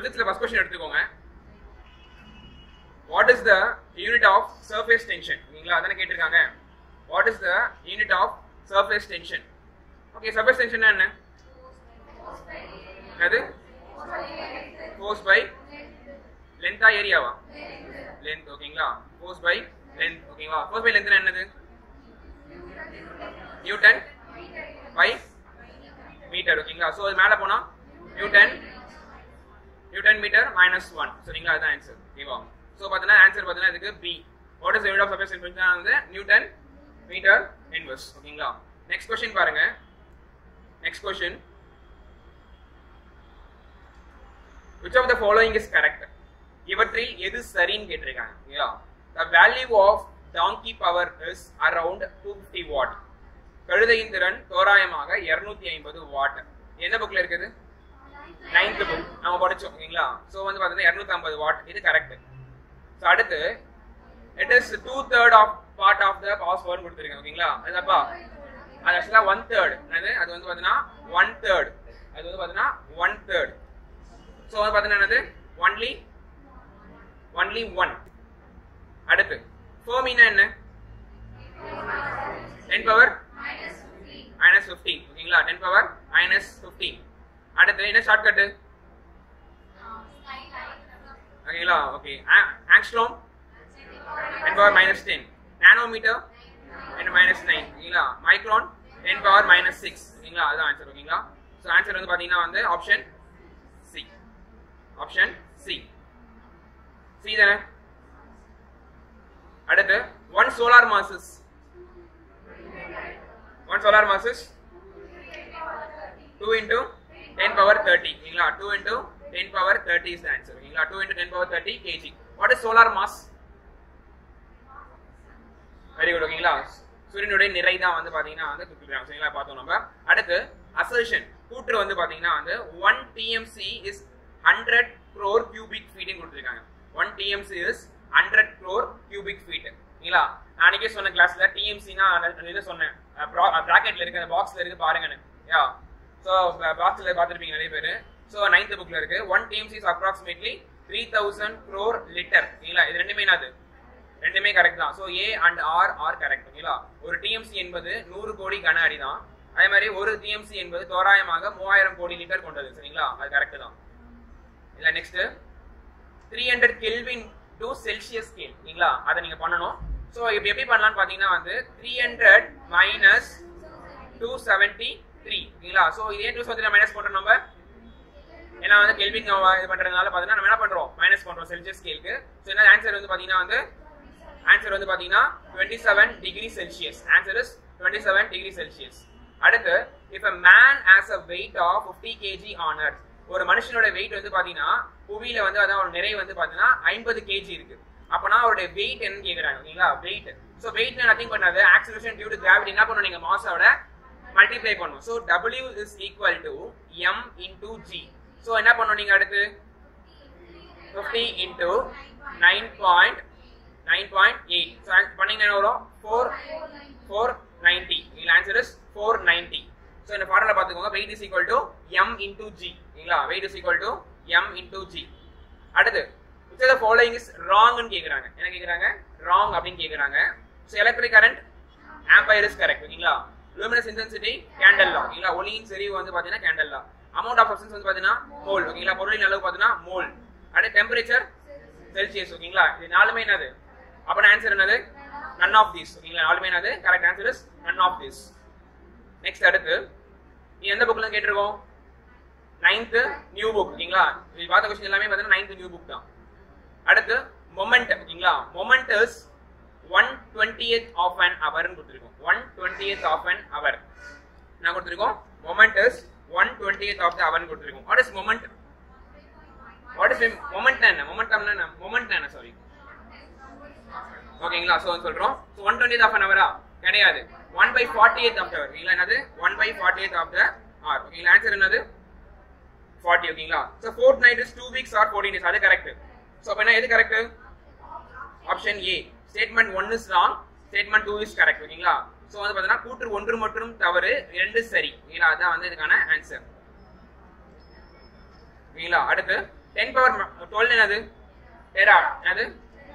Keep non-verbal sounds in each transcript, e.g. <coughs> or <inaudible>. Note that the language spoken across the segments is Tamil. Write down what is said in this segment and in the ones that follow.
பிசிக்ஸ்ல ஃபர்ஸ்ட் கொஸ்டின் எடுத்துக்கோங்க. What is the unit of surface tension ஓகேங்களா அதானே கேட்டிருக்காங்க. What is the unit of surface tension okay surface tension என்ன? அது ஃபோர்ஸ் பை லென்த்தா ஏரியாவா லென்த் ஓகேங்களா? ஃபோர்ஸ் பை லென்த் ஓகேங்களா? ஃபோர்ஸ் பை லென்த்னா என்னது? நியூட்டன் பை மீட்டர் ஓகேங்களா? ஸோ அது மேலே போனால் newton newton metre minus one சரிங்களா அதுதான் ஆன்சர் ஓகேவா ஸோ பார்த்தீங்கன்னா ஆன்சர் பார்த்தீங்கன்னா இதுக்கு B what is unit of surface tension வந்து நியூட்டன் மீட்டர் இன்வெர்ஸ் ஓகேங்களா நெக்ஸ்ட் கொஸ்டின் பாருங்க. Next question which of the following is correct இவற்றில் எது சரின்னு கேட்டிருக்காங்க. ஓகேங்களா the value of donkey power is around 250 watt. கழுதையின் திறன் தோராயமாக 250 ஐம்பது வாட் எந்த புக்ல இருக்குது? நைன்த் புக் நம்ம படிச்சோம் ஓகேங்களா? ஸோ வந்து பார்த்தீங்கன்னா 250 வாட் இது கரெக்ட் ஸோ அடுத்து it is two third of part of the power கொடுத்துருக்கேன் ஓகேங்களா? அதுப்பா அது ஆக்சுவலாக ஒன் தேர்ட் அது அது வந்து பார்த்தீங்கன்னா ஒன் தேர்ட் அது வந்து பார்த்தீங்கன்னா ஒன் தேர்ட் ஸோ வந்து பார்த்தீங்கன்னா என்னது? ஒன்லி ஒன்லி ஒன் அடுத்து ஃபோமினா என்ன? டென் பவர் மைனஸ் ஃபிஃப்டீன் ஓகேங்களா? டென் பவர் மைனஸ் ஃபிஃப்டீன் அடுத்து என்ன ஷார்ட்கட்டு ஓகேங்களா? Okay. Angstrom ten power minus ten nanometre ten minus nine ஓகேங்களா? Micron ten power minus six ஓகேங்களா? அதுதான் ஆன்சர் ஓகேங்களா? ஸோ ஆன்சர் வந்து பார்த்தீங்கன்னா வந்து option C option C C தானே? அடுத்து one solar masses one solar masses two into ten power thirty ஓகேங்களா two into ten power thirty is answer ஓகேங்களா two into ten power thirty KG what is solar mass very good ஓகேங்களா சூரியனுடைய நிறை தான் வந்து பாத்தீங்கன்னா வந்து கொடுத்துருக்காங்க சரிங்களா பார்த்தோம் நம்ம. அடுத்து அசர்ஷன் கூற்று வந்து பாத்தீங்கன்னா வந்து one TMC is hundred crore cubic ஃபீட்னு கொடுத்துருக்காங்க. One TMC is hundred crore cubic feet ஓகேங்களா நாளைக்கே சொன்ன கிளாஸ்ல டிஎம்சினா இதை சொன்னேன். ப்ராக்கெட்ல இருக்கு அந்த பாக்ஸ்ல இருக்கு பாருங்கன்னு. யா ஸோ பாக்ஸ்ல பார்த்துருப்பீங்க நிறைய பேர். ஸோ நைன்த் புக்கில் இருக்கு. One TMC is approximately three thousand crore litre ஓகேங்களா? இது ரெண்டுமே என்னது? ரெண்டுமே கரெக்ட் தான். So A and R R correct ஓகேங்களா? ஒரு டிஎம்சி என்பது நூறு கோடி கன அடி தான். அதே மாதிரி ஒரு டிஎம்சி என்பது தோராயமாக மூவாயிரம் கோடி லிட்டர் கொண்டது. சரிங்களா? அது கரெக்ட் தான். இல்லை next three hundred kelvin to Celsius scale ஓகேங்களா? அதை நீங்கள் பண்ணணும். ஸோ இப்போ எப்படி பண்ணலாம்னு பார்த்தீங்கன்னா வந்து three hundred minus two seventy three ஓகேங்களா ஸோ இதே டூ செவன்டி மைனஸ் பண்ணுறோம் நம்ம. ஏன்னா வந்து கெல்வின் இது பண்ணுறதுனால பார்த்தீங்கன்னா நம்ம என்ன பண்ணுறோம் மைனஸ் பண்ணுறோம் செல்சியஸ் ஸ்கேலுக்கு ஸோ என்ன ஆன்சர் வந்து பார்த்தீங்கன்னா வந்து ஆன்சர் வந்து பார்த்தீங்கன்னா twenty seven degree Celsius answer is twenty seven degree Celsius அடுத்து if a man has a weight of fifty KG on ஒரு மனுஷனோட வெயிட் வந்து பார்த்தீங்கன்னா புவியில வந்து அதான் ஒரு நிறை வந்து பார்த்தீங்கன்னா ஐம்பது கேஜி இருக்கு. அப்பனா அவருடைய வெயிட் என்னன்னு கேட்குறாங்க ஓகேங்களா வெயிட் ஸோ வெயிட் நத்திங் பண்ணாது. ஆக்சிலேஷன் டியூ டு கிராவிட்டி என்ன பண்ணுவோம் நீங்கள் மாஸோட மல்டிப்ளை பண்ணும் so W is equal to M into G so என்ன பண்ணும் நீங்கள் அடுத்து? Fifty into nine point nine point eight so பண்ணீங்கன்னா வரும்? ஃபோர் ஃபோர் நைன்டி இதில் answer is four ninety so இந்த ஃபார்முலா பார்த்துக்கோங்க. Weight is equal to M into G இல்லைங்களா? Weight is equal to M into G அடுத்து which are the following is ராங்னு கேட்குறாங்க என்ன கேட்குறாங்க ராங் அப்படின்னு கேட்குறாங்க so electric current ampere is correct ஓகேங்களா? லூமினஸ் இன்டென்சிட்டி கேண்டல் லா ஓகேங்களா ஒளியின் செறிவு வந்து பார்த்தீங்கன்னா candela amount of substance வந்து பார்த்தீங்கன்னா மோல் ஓகேங்களா பொருளின் அளவு பார்த்தீங்கன்னா மோல் அடுத்து டெம்பரேச்சர் செல்சியஸ் ஓகேங்களா இது நாலுமே என்னது? அப்போ ஆன்சர் என்னது? நன் ஆஃப் தீஸ் ஓகேங்களா நாலுமே என்னது? Correct answer is none of these next அடுத்து இது எந்த புக்ல கேட்டிருக்கோம்? நைன்த் நியூ புக் ஓகேங்களா இது பார்த்த கொஸ்டின் எல்லாமே பார்த்தீங்கன்னா நைன்த் நியூ புக் தான். அடுத்து மொமெண்ட் ஓகேங்களா moment is one twentieth of an அவர்னு கொடுத்துருக்கோம். One twentieth of an hour நான் கொடுத்துருக்கோம்? Moment is one twentieth of the ஹவர்னு கொடுத்துருக்கோம். What is moment what is moment என்ன? மொமெண்ட் என்ன? மொமெண்ட் என்ன சாரி ஓகேங்களா ஸோ சொல்கிறோம் so one twenty of an அவரா கிடையாது. One by forty eighth of hour ஓகேங்களா என்னது? One by forty eighth of the hour ஓகேங்களா ஆன்சர் என்னது? ஃபார்ட்டி ஓகேங்களா so fortnight is two weeks or fourteen days அது கரெக்ட் ஸோ அப்போ என்ன? எது correct option A statement one is wrong statement two is correct ஓகேங்களா? ஸோ வந்து பார்த்தீங்கன்னா கூற்று ஒன்று மற்றும் தவறு இரண்டு சரி. ஓகேங்களா? அதான் வந்து இதுக்கான ஆன்சர் ஓகேங்களா? அடுத்து டென் பவர் டுவெல் என்னது? டெரா என்னது?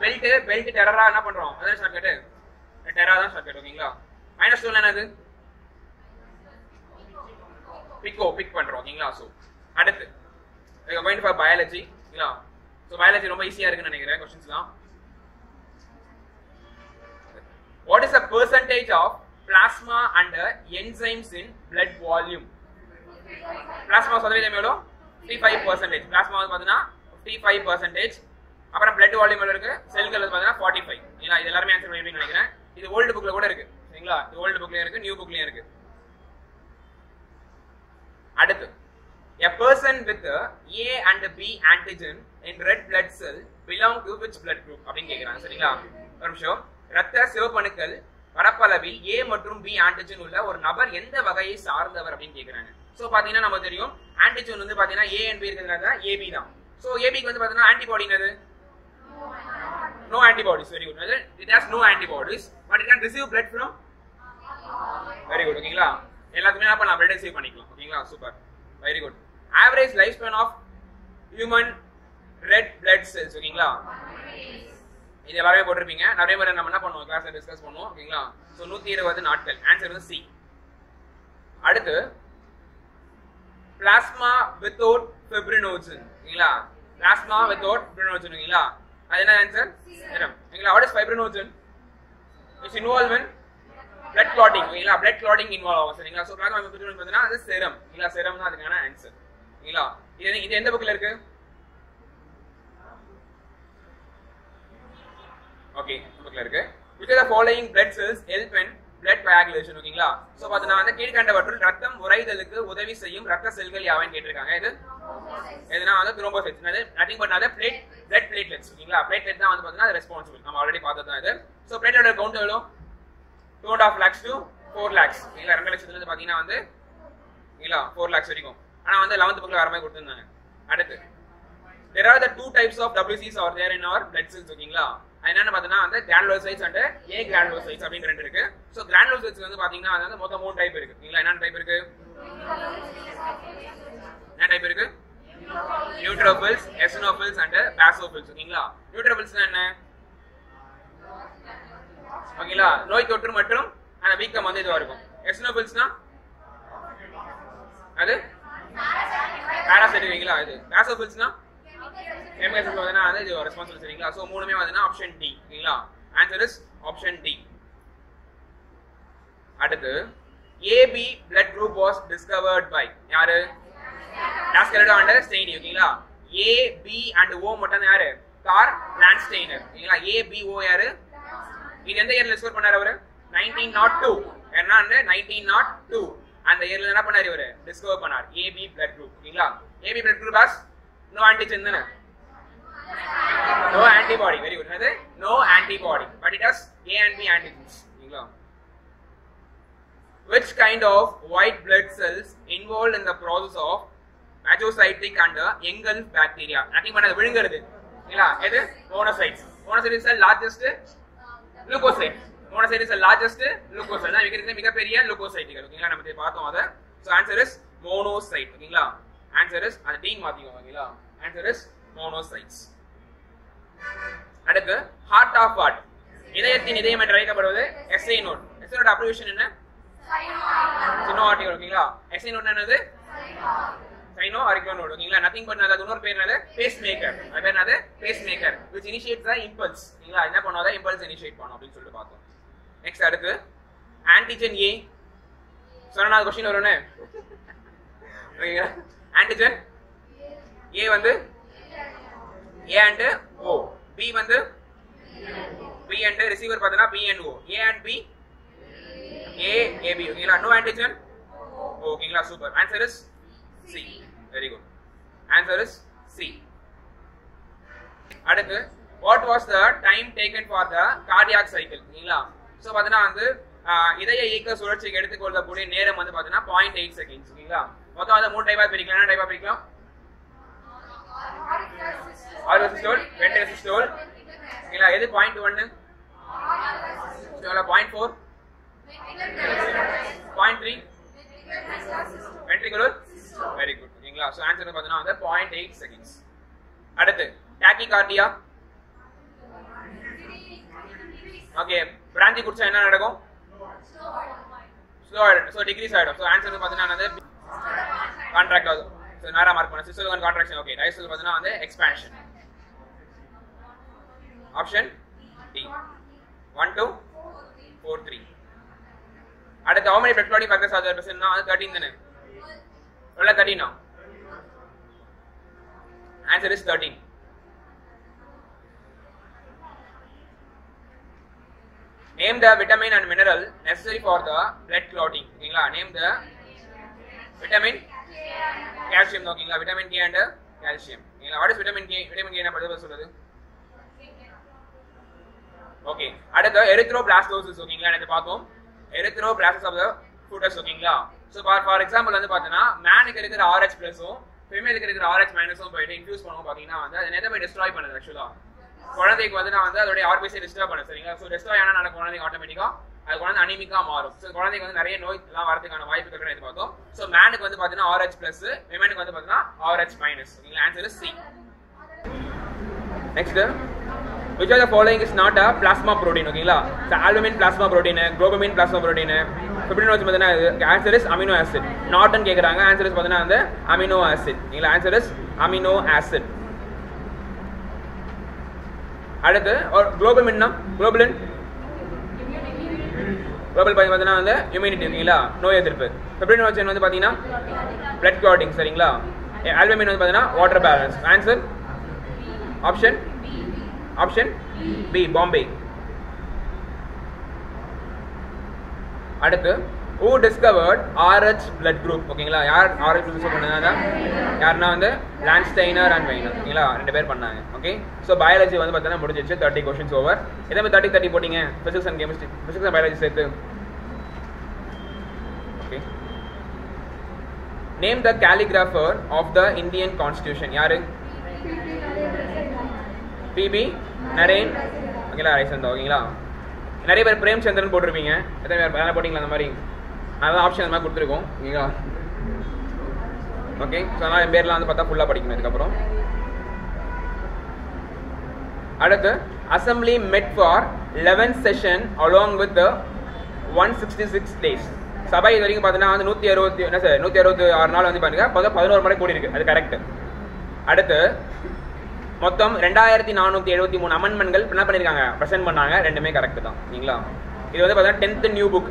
பெல்ட் பெல்ட் டெரரா என்ன பண்றோம்? அதான் ஷார்ட்கட் டெரா தான் ஷார்ட்கட் ஓகேங்களா? மைனஸ் டுவெல் என்னது? பிக்கோ பிக் பண்றோம் ஓகேங்களா? ஸோ அடுத்து கோயிங் ஃபார் பயாலஜி ஓகேங்களா? ஸோ பயாலஜி ரொம்ப ஈஸியா இருக்குன்னு நினைக்கிறேன் கொஸ்டின்ஸ்லாம் What is the percentage of plasma and enzymes in blood volume? Plasma சதவீதம் எவ்வளோ? 55 பர்சன்டேஜ் பிளாஸ்மா வந்து பார்த்தீங்கன்னா 55 பர்சன்டேஜ் அப்புறம் பிளட் வால்யூம் எவ்வளோ இருக்கு? செல்கள் வந்து பார்த்தீங்கன்னா 45 இல்லைங்களா இது எல்லாருமே ஆன்சர் பண்ணிருப்பீங்கன்னு நினைக்கிறேன். இது ஓல்டு புக்ல கூட இருக்கு. சரிங்களா? இது ஓல்டு புக்லயும் இருக்கு நியூ புக்லயும் இருக்கு. அடுத்து A person with a A and B antigen in red blood cell belong to which blood group? அப்படின்னு கேக்குறாங்க சரிங்களா? ஒரு நிமிஷம். ரத்த சிவப்பணுக்கள் பரப்பளவில் ஏ மற்றும் பி ஆன்டிஜன் உள்ள ஒரு நபர் எந்த வகையை சார்ந்தவர் அப்படின்னு கேக்குறாங்க. ஸோ பாத்தீங்கன்னா நமக்கு தெரியும் ஆன்டிஜன் வந்து பாத்தீங்கன்னா ஏ and B இருக்கிறதுனால ஏபி தான். ஸோ ஏபிக்கு வந்து பாத்தீங்கன்னா ஆன்டிபாடி என்னது? No very good good. It no no antibodies but it can receive blood from very good ஓகேங்களா எல்லாத்துக்குமே என்ன பண்ணலாம்? பிளட் ரிசீவ் பண்ணிக்கலாம். ஓகேங்களா super very good average life span of human red blood cells ஓகேங்களா இது எல்லாருமே போட்டிருப்பீங்க. நிறைய பேர் நம்ம என்ன பண்ணுவோம்? கிளாஸ்ல டிஸ்கஸ் பண்ணுவோம். ஓகேங்களா? ஸோ நூத்தி இருபது நாட்கள். ஆன்சர் வந்து சி அடுத்து பிளாஸ்மா வித்தவுட் ஃபெப்ரினோஜன் ஓகேங்களா? பிளாஸ்மா வித்தவுட் ஃபெப்ரினோஜன் ஓகேங்களா? அது என்ன ஆன்சர் ஓகேங்களா? What is fibrinogen it's involve in blood clotting ஓகேங்களா? பிளட் கிளாட்டிங் இன்வால்வ் ஆகும். சரிங்களா? ஸோ பிளாஸ்மா ஃபிப்ரினோஜன் பார்த்தீங்கன்னா அது செரம் ஓகேங்களா? செரம் தான் அதுக்கான ஆன்சர் ஓகேங்களா? இது இது எந்த புக்கில் இருக்கு? ஓகே புக்ல இருக்கு. Which are the following blood cells? Help in blood coagulation ஓகேங்களா சோ பார்த்தீங்கன்னா வந்து கீழ்கண்டவற்றுள் ரத்தம் உறைதலுக்கு உதவி செய்யும் ரத்த செல்கள் யாவைன்னு கேட்டிருக்காங்க. இது? எதுனா வந்து த்ரோம்போசைட்ஸ் அது பண்ணாத பட் பிளேட் பிளட் பிளேட்லெட்ஸ் ஓகேங்களா பிளேட்லெட் தான் வந்து பாத்தீங்கன்னா ரெஸ்பான்சிபிள் நம்ம ஆல்ரெடி பார்த்தது தான் இது. ஸோ பிளேட்டோட கவுண்ட் எவ்வளோ? Two and half lakhs to four lakhs ஓகேங்களா ரெண்டு லட்சத்துல இருந்து பாத்தீங்கன்னா வந்து ஓகேங்களா ஃபோர் லேக்ஸ் வரைக்கும். ஆனா வந்து லெவன்த் புக்ல வர மாதிரி கொடுத்துருந்தாங்க. அடுத்து. There are the two types of WCs are there in our blood cells ஓகேங்களா அது என்னன்னு பார்த்தீங்கன்னா வந்து கிரானுலோசைட்ஸ் அண்ட் ஏ கிரானுலோசைட்ஸ் அப்படின்னு ரெண்டு இருக்கு. ஸோ கிரானுலோசைட்ஸ் வந்து பார்த்தீங்கன்னா அது வந்து மொத்தம் மூணு டைப் இருக்கு. ஓகேங்களா என்னென்ன டைப் இருக்கு? என்ன டைப் இருக்கு? நியூட்ரோபில்ஸ் எசனோபில்ஸ் அண்ட் பேசோபில்ஸ் ஓகேங்களா நியூட்ரோபில்ஸ் என்ன? ஓகேங்களா? நோய் தொற்று மற்றும் அந்த வீக்கம் வந்து இதுவா இருக்கும்? எசனோபில்ஸ்னா அது? பேராசைட்டிக் இது. பேசோபில்ஸ்னா எம்எஸ் பார்த்தீங்கன்னா வந்து இது ரெஸ்பான்சிபிள் சரிங்களா? ஸோ மூணுமே பார்த்தீங்கன்னா ஆப்ஷன் டி சரிங்களா? ஆன்சர் இஸ் ஆப்ஷன் டி அடுத்து AB blood group was discovered by யாரு? டாஸ்கரடோ அண்ட் ஸ்டெயின் ஓகேங்களா ஏ பி அண்ட் ஓ மட்டும் யாரு? கார் லான்ஸ்டெய்னர் ஓகேங்களா ஏ பி ஓ யாரு? இது எந்த இயர்ல ஸ்கோர் பண்ணாரு அவரு? நைன்டீன் நாட் டூ என்ன நைன்டீன் நாட் டூ அந்த இயர்ல oh என்ன பண்ணாரு இவரு? டிஸ்கவர் பண்ணார். ஏபி பிளட் குரூப் ஓகேங்களா AB blood group has No antichandana. Very good Very good. No but it it A A and B antigens. Which kind of white blood cells involved in the process of மேஜோசைட்டிக் அண்ட் எங்கல் பாக்டீரியா நத்திங் பண்ணது விழுங்குறது இல்லையா எது monocytes monocyte is largest leukocyte monocyte is largest leukocyte தான் இருக்கிற மிகப்பெரிய லுகோசைட்டுகள் ஓகேங்களா நம்ம பார்த்தோம் அதை ஸோ ஆன்சர் இஸ் மோனோசைட் ஓகேங்களா ஆன்சர் இஸ் அந்த டீம் மாற்றிக்கோங்க ஓகேங்களா answer is monocytes. அடுத்து ஹார்ட் ஆஃப் ஹார்ட் இதயத்தின் இதயம் என்று அழைக்கப்படுவது SI node SI node abbreviation என்ன? சின்ன ஆர்டிகல் ஓகேங்களா எஸ்ஐ நோட் என்னது? சைனோ ஆரிக்குலர் நோட் ஓகேங்களா நதிங் பட் அது இன்னொரு பேர் என்னது? பேஸ் மேக்கர் அது பேர் என்னது? Pacemaker which initiate the impulse ஓகேங்களா என்ன பண்ணாத இம்பல்ஸ் இனிஷியேட் பண்ணும் அப்படின்னு சொல்லிட்டு பார்த்தோம். நெக்ஸ்ட் அடுத்து ஆன்டிஜன் ஏ சொன்னா கொஸ்டின் வரும்னு. ஓகேங்களா ஆன்டிஜன் ஏ வந்து ஏ அண்ட் ஓ பி வந்து பி அண்ட் ரிசீவர் பார்த்தீங்கன்னா B and O A and B A AB ஓகேங்களா நோ ஆன்டிஜன் ஓகேங்களா super answer is C very good answer is C அடுத்து what was the time taken for the cardiac cycle ஓகேங்களா ஸோ பார்த்தீங்கன்னா வந்து இதய இயக்க சுழற்சிக்கு எடுத்துக்கொள்ளக்கூடிய நேரம் வந்து பார்த்தீங்கன்னா பாயிண்ட் எயிட் செகண்ட்ஸ் ஓகேங்களா மொத்தம் அதை மூணு டைப்பாக பிரிக்கலாம். என்ன டைப்பாக பிரிக்கலாம்? ஆர்வ சிஸ்டோல் வென்ட்ரல் சிஸ்டோல் ஓகேங்களா எது பாயிண்ட் ஒன்னு point four point three ventricular very good. ஓகேங்களா ஸோ ஆன்சர் பார்த்தீங்கன்னா வந்து பாயிண்ட் எயிட் செகண்ட்ஸ் அடுத்து டாக்கி கார்டியா ஓகே பிராந்தி குடிச்சா என்ன நடக்கும்? ஸ்லோ ஆயிடும். ஸோ டிகிரிஸ் ஆயிடும். ஸோ ஆன்சர் பார்த்தீங்கன்னா வந்து கான்ட்ராக்ட் ஆகும் ஸோ நேராக மார்க் பண்ண சிஸ்டர் கான்ட்ராக்ஷன் ஓகே டைசல் பார்த்தீங்கன்னா வந்து expansion option D one two four three அடுத்து how many blood clotting factors are there? Present அது தேர்ட்டீன் தானே? எவ்வளோ தேர்ட்டினா answer is thirteen name the vitamin and mineral necessary for the blood clotting ஓகேங்களா நேம் த விட்டமின் கால்சியம் ஓகேங்களா விட்டமின் கே அண்ட் கால்சியம் ஓகேங்களா what is vitamin K vitamin K என்ன பத்தி சொல்றது ஓகே அடுத்து எரித்ரோ பிளாஸ்டோசிஸ் ஓகேங்களா நேற்று பார்த்தோம் எரித்ரோ பிளாஸ்டோஸ் ஆஃப் த ஃபுட்டஸ் ஓகேங்களா ஸோ ஃபார் ஃபார் எக்ஸாம்பிள் வந்து பார்த்தீங்கன்னா மேனுக்கு இருக்கிற ஆர்ஹெச் பிளஸும் ஃபெமேலுக்கு இருக்கிற ஆர்ஹெச் மைனஸும் போயிட்டு இன்ஃபியூஸ் பண்ணுவோம் பார்த்தீங்கன்னா வந்து அது எதை போய் டிஸ்ட்ராய் பண்ணுது ஆக்சுவலாக குழந்தைக்கு வந்து நான் வந்து அதோடைய ஆர்பிசி டிஸ்டர்ப் பண்ணேன் சரிங்களா ஸோ டிஸ்ட்ராய் ஆனால் நான் குழந்தைங்க ஆட்டோமேட்டிக்காக அது குழந்தை அனிமிக்கா மாறும். ஸோ குழந்தைக்கு வந்து நிறைய நோய் எல்லாம் வரதுக்கான வாய்ப்பு இருக்கிறது பார்த்தோம் ஸோ மேனுக்கு வந்து பார்த்தீங்கன்னா ஆர்ஹெச் பிளஸ் விமனுக்கு வந்து பார்த்தீங்கன்னா ஆர்ஹெச் மைனஸ் ஓகேங்களா answer C next which are the is not a plasma plasma ஓகேங்களா so albumin plasma protein globulin plasma protein fibrin வச்சு பார்த்தீங்கன்னா ஆன்சர் இஸ் அமினோ ஆசிட் நாட்னு கேட்குறாங்க ஆன்சர் இஸ் பார்த்தீங்கன்னா வந்து அமினோ ஆசிட் ஓகேங்களா ஆன்சர் இஸ் அமினோ ஆசிட் அடுத்து குளோபமின்னா குளோபலின் குளோபல் பார்த்தீங்கன்னா வந்து இம்யூனிட்டி ஓகேங்களா நோய் எதிர்ப்பு. ஃபிப்ரின் வச்சு வந்து பார்த்தீங்கன்னா பிளட் கிளாட்டிங் சரிங்களா? ஆல்பமின் வந்து பார்த்தீங்கன்னா water balance answer option option B Bombay அடுத்து? Who discovered Rh blood group ஓகேங்களா யார் ஆர்ஹெச் குரூப் பண்ணாங்க? யாருன்னா வந்து லான்ஸ்டைனர் அண்ட் வெயினர் ஓகேங்களா ரெண்டு பேர் பண்ணாங்க. ஓகே ஸோ பயாலஜி வந்து பார்த்தீங்கன்னா முடிஞ்சிச்சு தேர்ட்டி கொஸ்டின்ஸ் ஓவர் இதே மாதிரி தேர்ட்டி தேர்ட்டி போட்டிங்க? Physics and chemistry physics and biology சேர்த்து. Okay name the calligrapher of the Indian constitution யாரு? பிபி நரேன் ஓகேங்களா ரைசந்தா ஓகேங்களா நிறைய பேர் பிரேம்சந்திரன் போட்டிருப்பீங்க. எத்தனை பேர்? போட்டிங்களா அந்த மாதிரி? அதான் ஆப்ஷன் அந்த மாதிரி கொடுத்துருக்கோம். ஓகேங்களா ஓகே ஸோ அதனால் என் பேர்லாம் வந்து பார்த்தா ஃபுல்லாக படிக்கணும் இதுக்கப்புறம். அடுத்து assembly met for eleven session along with one sixty six days சபை இது வரைக்கும் பார்த்தீங்கன்னா வந்து நூற்றி அறுபத்தி என்ன சார் நூற்றி அறுபத்தி ஆறு நாள் வந்து பாருங்க பார்த்தா பதினோரு மணி கூடி இருக்கு அது கரெக்ட் அடுத்து மொத்தம் ரெண்டாயிரத்தி நானூற்றி எழுபத்தி மூணு அமெண்ட்மெண்ட்கள் என்ன பண்ணியிருக்காங்க ப்ரெசென்ட் பண்ணாங்க. ரெண்டுமே கரெக்ட் தான். சரிங்களா இது வந்து பார்த்தீங்கன்னா tenth new book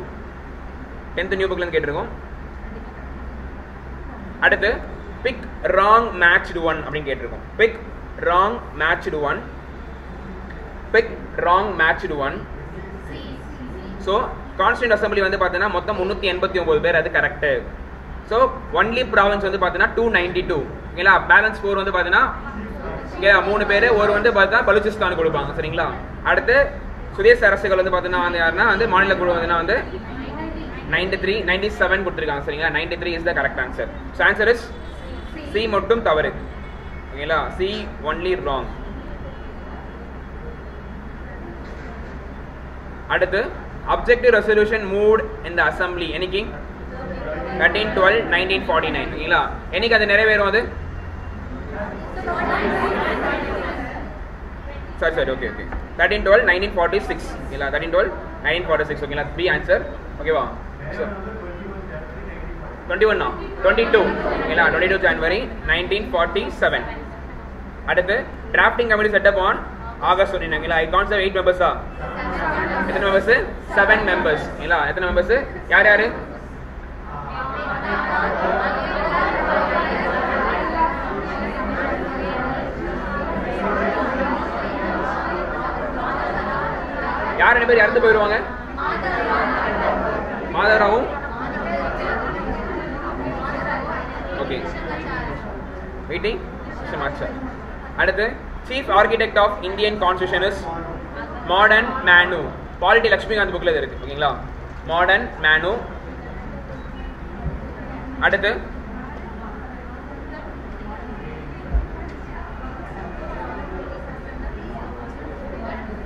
tenth new புக்லேருந்து கேட்டிருக்கோம். அடுத்து பிக் ராங் மேட்ச்டு ஒன் அப்படின்னு கேட்டிருக்கோம். Pick wrong matched one pick wrong matched one so constituent assembly வந்து பார்த்தீங்கன்னா மொத்தம் முந்நூற்றி எண்பத்தி ஒம்பது பேர் அது கரெக்டு ஸோ ஒன்லி ப்ராவின்ஸ் வந்து பார்த்தீங்கன்னா டூ நைன்டி டூ ஓகேங்களா பேலன்ஸ் ஃபோர் வந்து பார்த்தீங்கன்னா இங்கே மூணு பேர் ஒரு வந்து பார்த்தா பலுச்சிஸ்தான் கொடுப்பாங்க சரிங்களா? அடுத்து சுதேச அரசுகள் வந்து பார்த்தீங்கன்னா வந்து யாருன்னா வந்து மாநில குழு வந்துன்னா வந்து நைன்டி த்ரீ நைன்டி செவன் கொடுத்துருக்காங்க சரிங்களா? Ninety three is the correct answer so answer is C மட்டும் தவறு. ஓகேங்களா? சி ஒன்லி ராங் அடுத்து அப்ஜெக்டிவ் ரெசல்யூஷன் மூட் இந்த அசம்பிளி என்னைக்கு? Thirteen twelve nineteen forty nine ஓகேங்களா? என்னைக்கு அது நிறைவேறும் அது? சரி சரி okay okay thirteen twelve nineteen forty six ஓகேங்களா? Thirteen twelve nineteen forty six ஓகேங்களா? பி ஆன்சர் ஓகேவா? டுவெண்ட்டி ஒன்னா டுவெண்ட்டி டூ ஓகேங்களா twenty two January nineteen forty seven அடுத்து drafting committee setup on August சொன்னீங்களா ஐ கான்சர் எயிட் மெம்பர்ஸா எத்தனை மெம்பர்ஸ் செவன் மெம்பர்ஸ் இல்லா எத்தனை மெம்பர்ஸ் யார் யாரு? யார் ரெண்டு பேர் இறந்து போயிடுவாங்க மாதவராவும் ஓகே வெயிட்டிங் மாஸ்டர் அடுத்து chief architect of Indian constitution is modern Manu polity Laxmikanth புக்கில் இது இருக்கு. ஓகேங்களா மாடர்ன் மேனு அடுத்து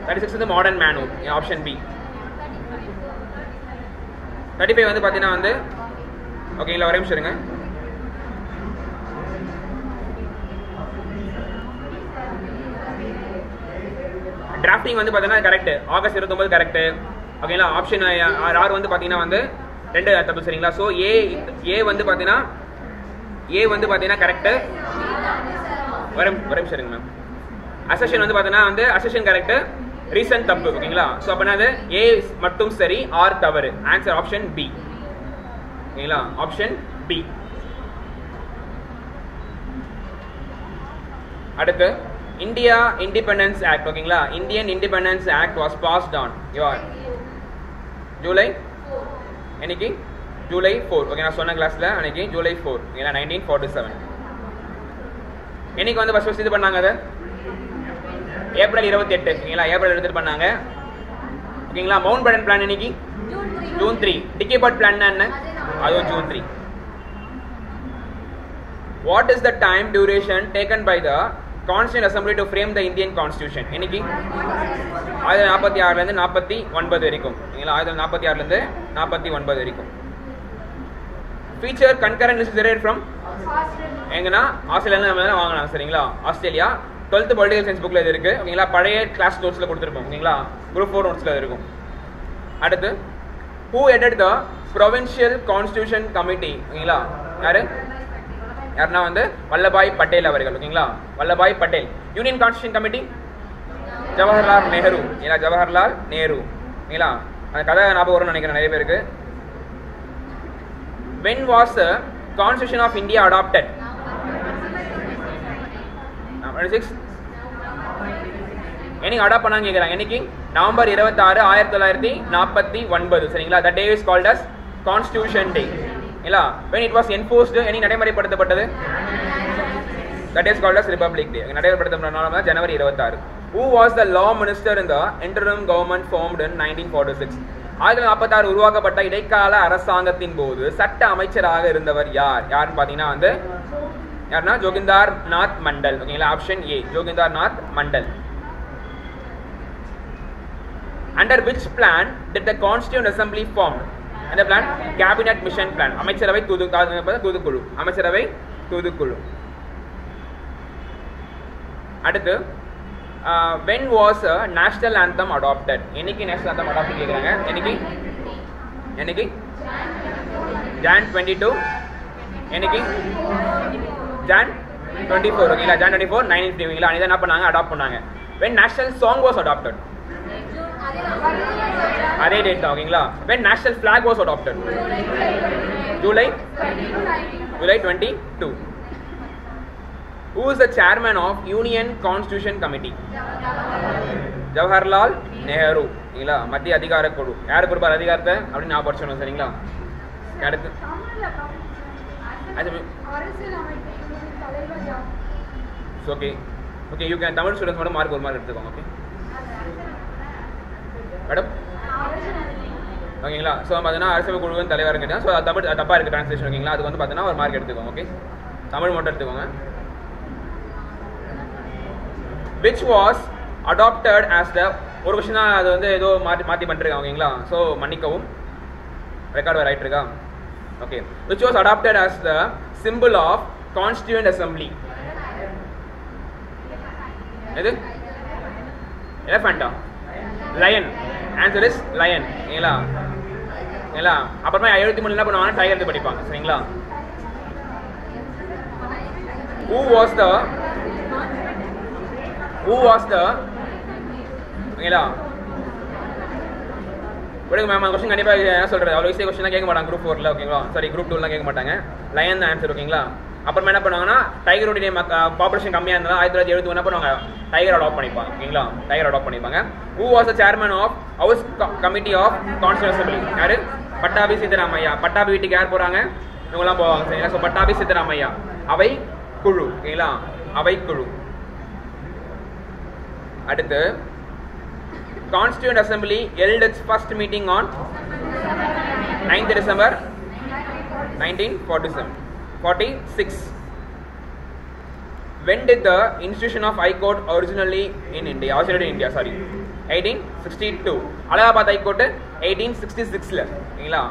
தேர்ட்டி சிக்ஸ் வந்து modern Manu option B thirty five வந்து பார்த்தீங்கன்னா வந்து ஓகேங்களா ஒரே நிமிஷம் இருங்க. டிராஃப்டிங் வந்து பார்த்தீங்கன்னா கரெக்ட் ஆகஸ்ட் இருபத்தொம்பது கரெக்ட் ஓகேங்களா ஆப்ஷன் ஆறு வந்து பார்த்தீங்கன்னா வந்து ரெண்டு தப்பு சரிங்களா? ஸோ ஏ ஏ வந்து பார்த்தீங்கன்னா ஏ வந்து பார்த்தீங்கன்னா கரெக்ட் வரும் வரும் சரிங்க மேம் அசஷன் வந்து பார்த்தீங்கன்னா வந்து அசஷன் கரெக்ட் ரீசன் தப்பு ஓகேங்களா ஸோ அப்படின்னா அது ஏ மட்டும் சரி ஆர் தவறு. ஆன்சர் ஆப்ஷன் பி ஓகேங்களா ஆப்ஷன் பி அடுத்து இந்தியா இண்டிபெண்டன்ஸ் ஆக்ட் ஓகேங்களா Indian independence act was passed on your July இன்னைக்கு ஜூலை ஃபோர் ஓகே நான் சொன்ன கிளாஸில் அன்னைக்கு ஜூலை ஃபோர் ஓகேங்களா நைன்டீன் ஃபார்ட்டி செவன் என்னைக்கு வந்து ஃபஸ்ட் ஃபஸ்ட் இது பண்ணாங்க அதை? ஏப்ரல் இருபத்தி எட்டு ஓகேங்களா ஏப்ரல் எடுத்துட்டு பண்ணாங்க. ஓகேங்களா? மவுண்ட் பேடன் பிளான் இன்னைக்கு? June three Dickie Bird plan என்ன அதுவும் June three what is the time duration taken by the constituent assembly to frame the Indian constitution இன்னைக்கு? ஆயிரத்தி நாற்பத்தி ஆறுலேருந்து நாற்பத்தி ஒன்பது வரைக்கும். ஓகேங்களா ஆயிரத்தி நாற்பத்தி ஆறுலேருந்து நாற்பத்தி ஒன்பது வரைக்கும். ஃபீச்சர் கன்கரண்ட் இஸ் ஜெரேட் ஃப்ரம் எங்கன்னா? ஆஸ்திரேலியா. நம்ம வாங்கலாம் சரிங்களா ஆஸ்திரேலியா. டுவெல்த் பொலிட்டிகல் சயின்ஸ் புக்கில் இது இருக்குது ஓகேங்களா? பழைய கிளாஸ் நோட்ஸில் கொடுத்துருப்போம். ஓகேங்களா? குரூப் ஃபோர் நோட்ஸில் இருக்கும். அடுத்து who headed the provincial constitution committee ஓகேங்களா? யாரு? யாருன்னா வந்து வல்லபாய் பட்டேல் அவர்கள். ஓகேங்களா? Vallabhbhai Patel. Union constitution committee Jawaharlal Nehru. ஏன்னா ஜவஹர்லால் நேரு. ஓகேங்களா? அந்த கதை ஞாபகம் வரும்னு நினைக்கிறேன். நிறைய பேருக்கு. When was constitution of India adopted twenty six என்னைக்கு அடாப்ட் பண்ணாங்க கேட்குறாங்க என்னைக்கு நவம்பர் இருபத்தாறு ஆயிரத்தி தொள்ளாயிரத்தி நாற்பத்தி ஒன்பது. சரிங்களா? The day is called as constitution day இல்லா? வென் இட் வாஸ் enforced என்னைக்கு நடைமுறைப்படுத்தப்பட்டது? That is called as republic day நடைமுறைப்படுத்தப்பட்ட ஜனவரி இருபத்தாறு. Who was the law minister in the interim government formed in nineteen forty six ஆயிரத்தி நாற்பத்தாறு உருவாக்கப்பட்ட இடைக்கால அரசாங்கத்தின் போது சட்ட அமைச்சராக இருந்தவர் யார்? யாருன்னு பார்த்தீங்கன்னா வந்து யாருன்னா ஜோகிந்தார் நாத் மண்டல். ஓகேங்களா option A Jogendra Nath Mandal. Under which plan did the constituent assembly form அந்த பிளான் கேபினட் மிஷன் பிளான் அமைச்சரவை தூது தூதுக்குழு. அமைச்சரவை தூதுக்குழு. அடுத்து when was a national anthem adopted என்னைக்கு நேஷனல் ஆந்தம் அடாப்ட் கேட்குறாங்க? என்னைக்கு? என்னைக்கு? ஜான் டுவெண்ட்டி டூ என்னைக்கு? ஜான் டுவெண்ட்டி ஃபோர் ஓகேங்களா? Jan twenty four nine fifty ஓகேங்களா அனிதான் என்ன பண்ணாங்க? அடாப்ட் பண்ணாங்க. When national song was adopted அதே டேட் தான் ஓகேங்களா? When national flag was adopted July July twenty two who is the chairman of union constitution committee Jawaharlal Nehru சரிங்களா மத்திய அதிகார குழு யார் கொடுப்பார் அதிகாரத்தை? அப்படின்னு நான் படிச்சணும் சரிங்களா? அடுத்து. It's okay okay you can Tamil students மட்டும் மார்க் ஒரு மார்க் எடுத்துக்கோங்க ஓகே மேடம் ஓகேங்களா? ஸோ பார்த்தீங்கன்னா அரசியல் குழுவின் தலைவர் கேட்டால் ஸோ தமிழ் தப்பாக இருக்குது ட்ரான்ஸ்லேஷன் ஓகேங்களா? அதுக்கு வந்து பார்த்தீங்கன்னா ஒரு மார்க் எடுத்துக்கோங்க ஓகே தமிழ் மட்டும் எடுத்துக்கோங்க. Which was adopted as the ஒரு கொஸ்டின் தான் அது வந்து ஏதோ மாற்றி மாற்றி பண்ணிருக்காங்க ஓகேங்களா? ஸோ மன்னிக்கவும். ரெக்கார்டு ரைட் இருக்கா? Okay which was adopted as the symbol of constituent assembly எது எலஃபண்டா லயன் ஆன்சர் இஸ் லயன் ஓகேங்களா ஓகேங்களா அப்புறமா எழுபத்தி மூணு என்ன பண்ணுவாங்க டைகர் படிப்பாங்க. சரிங்களா? Who was the who was the ஓகேங்களா விடுங்க மேம் அந்த கொஸ்டின் கண்டிப்பாக என்ன சொல்கிறது அவ்வளோ ஈஸியாக கொஸ்டின்லாம் கேட்க மாட்டாங்க. குரூப் ஃபோரில் ஓகேங்களா சாரி குரூப் டூலாம் கேட்க மாட்டாங்க. லயன் தான் ஆன்சர் ஓகேங்களா அப்புறமா என்ன பண்ணுவாங்கன்னா டைகருடைய பாப்புலேஷன் கம்மியாக இருந்தால் ஆயிரத்தி தொள்ளாயிரத்தி எழுபத்தி என்ன பண்ணுவாங்க? டைகர் அடாப்ட் பண்ணிப்பாங்க. ஓகேங்களா? டைகர் அடாப்ட் பண்ணிப்பாங்க. Who was the chairman of house committee of constituent assembly யாரு? பட்டாபி சித்தராமையா. பட்டாபி வீட்டுக்கு யார் போகிறாங்க இவங்கெல்லாம் போவாங்க சரிங்களா? ஸோ பட்டாபி சித்தராமையா. அவை குழு ஓகேங்களா? அவை குழு. அடுத்து constituent assembly elders first meeting on ninth December nineteen forty seven 46 when did the institution of high court originally in India originated in India sorry 1862 Allahabad high court 1866ல ஓகேங்களா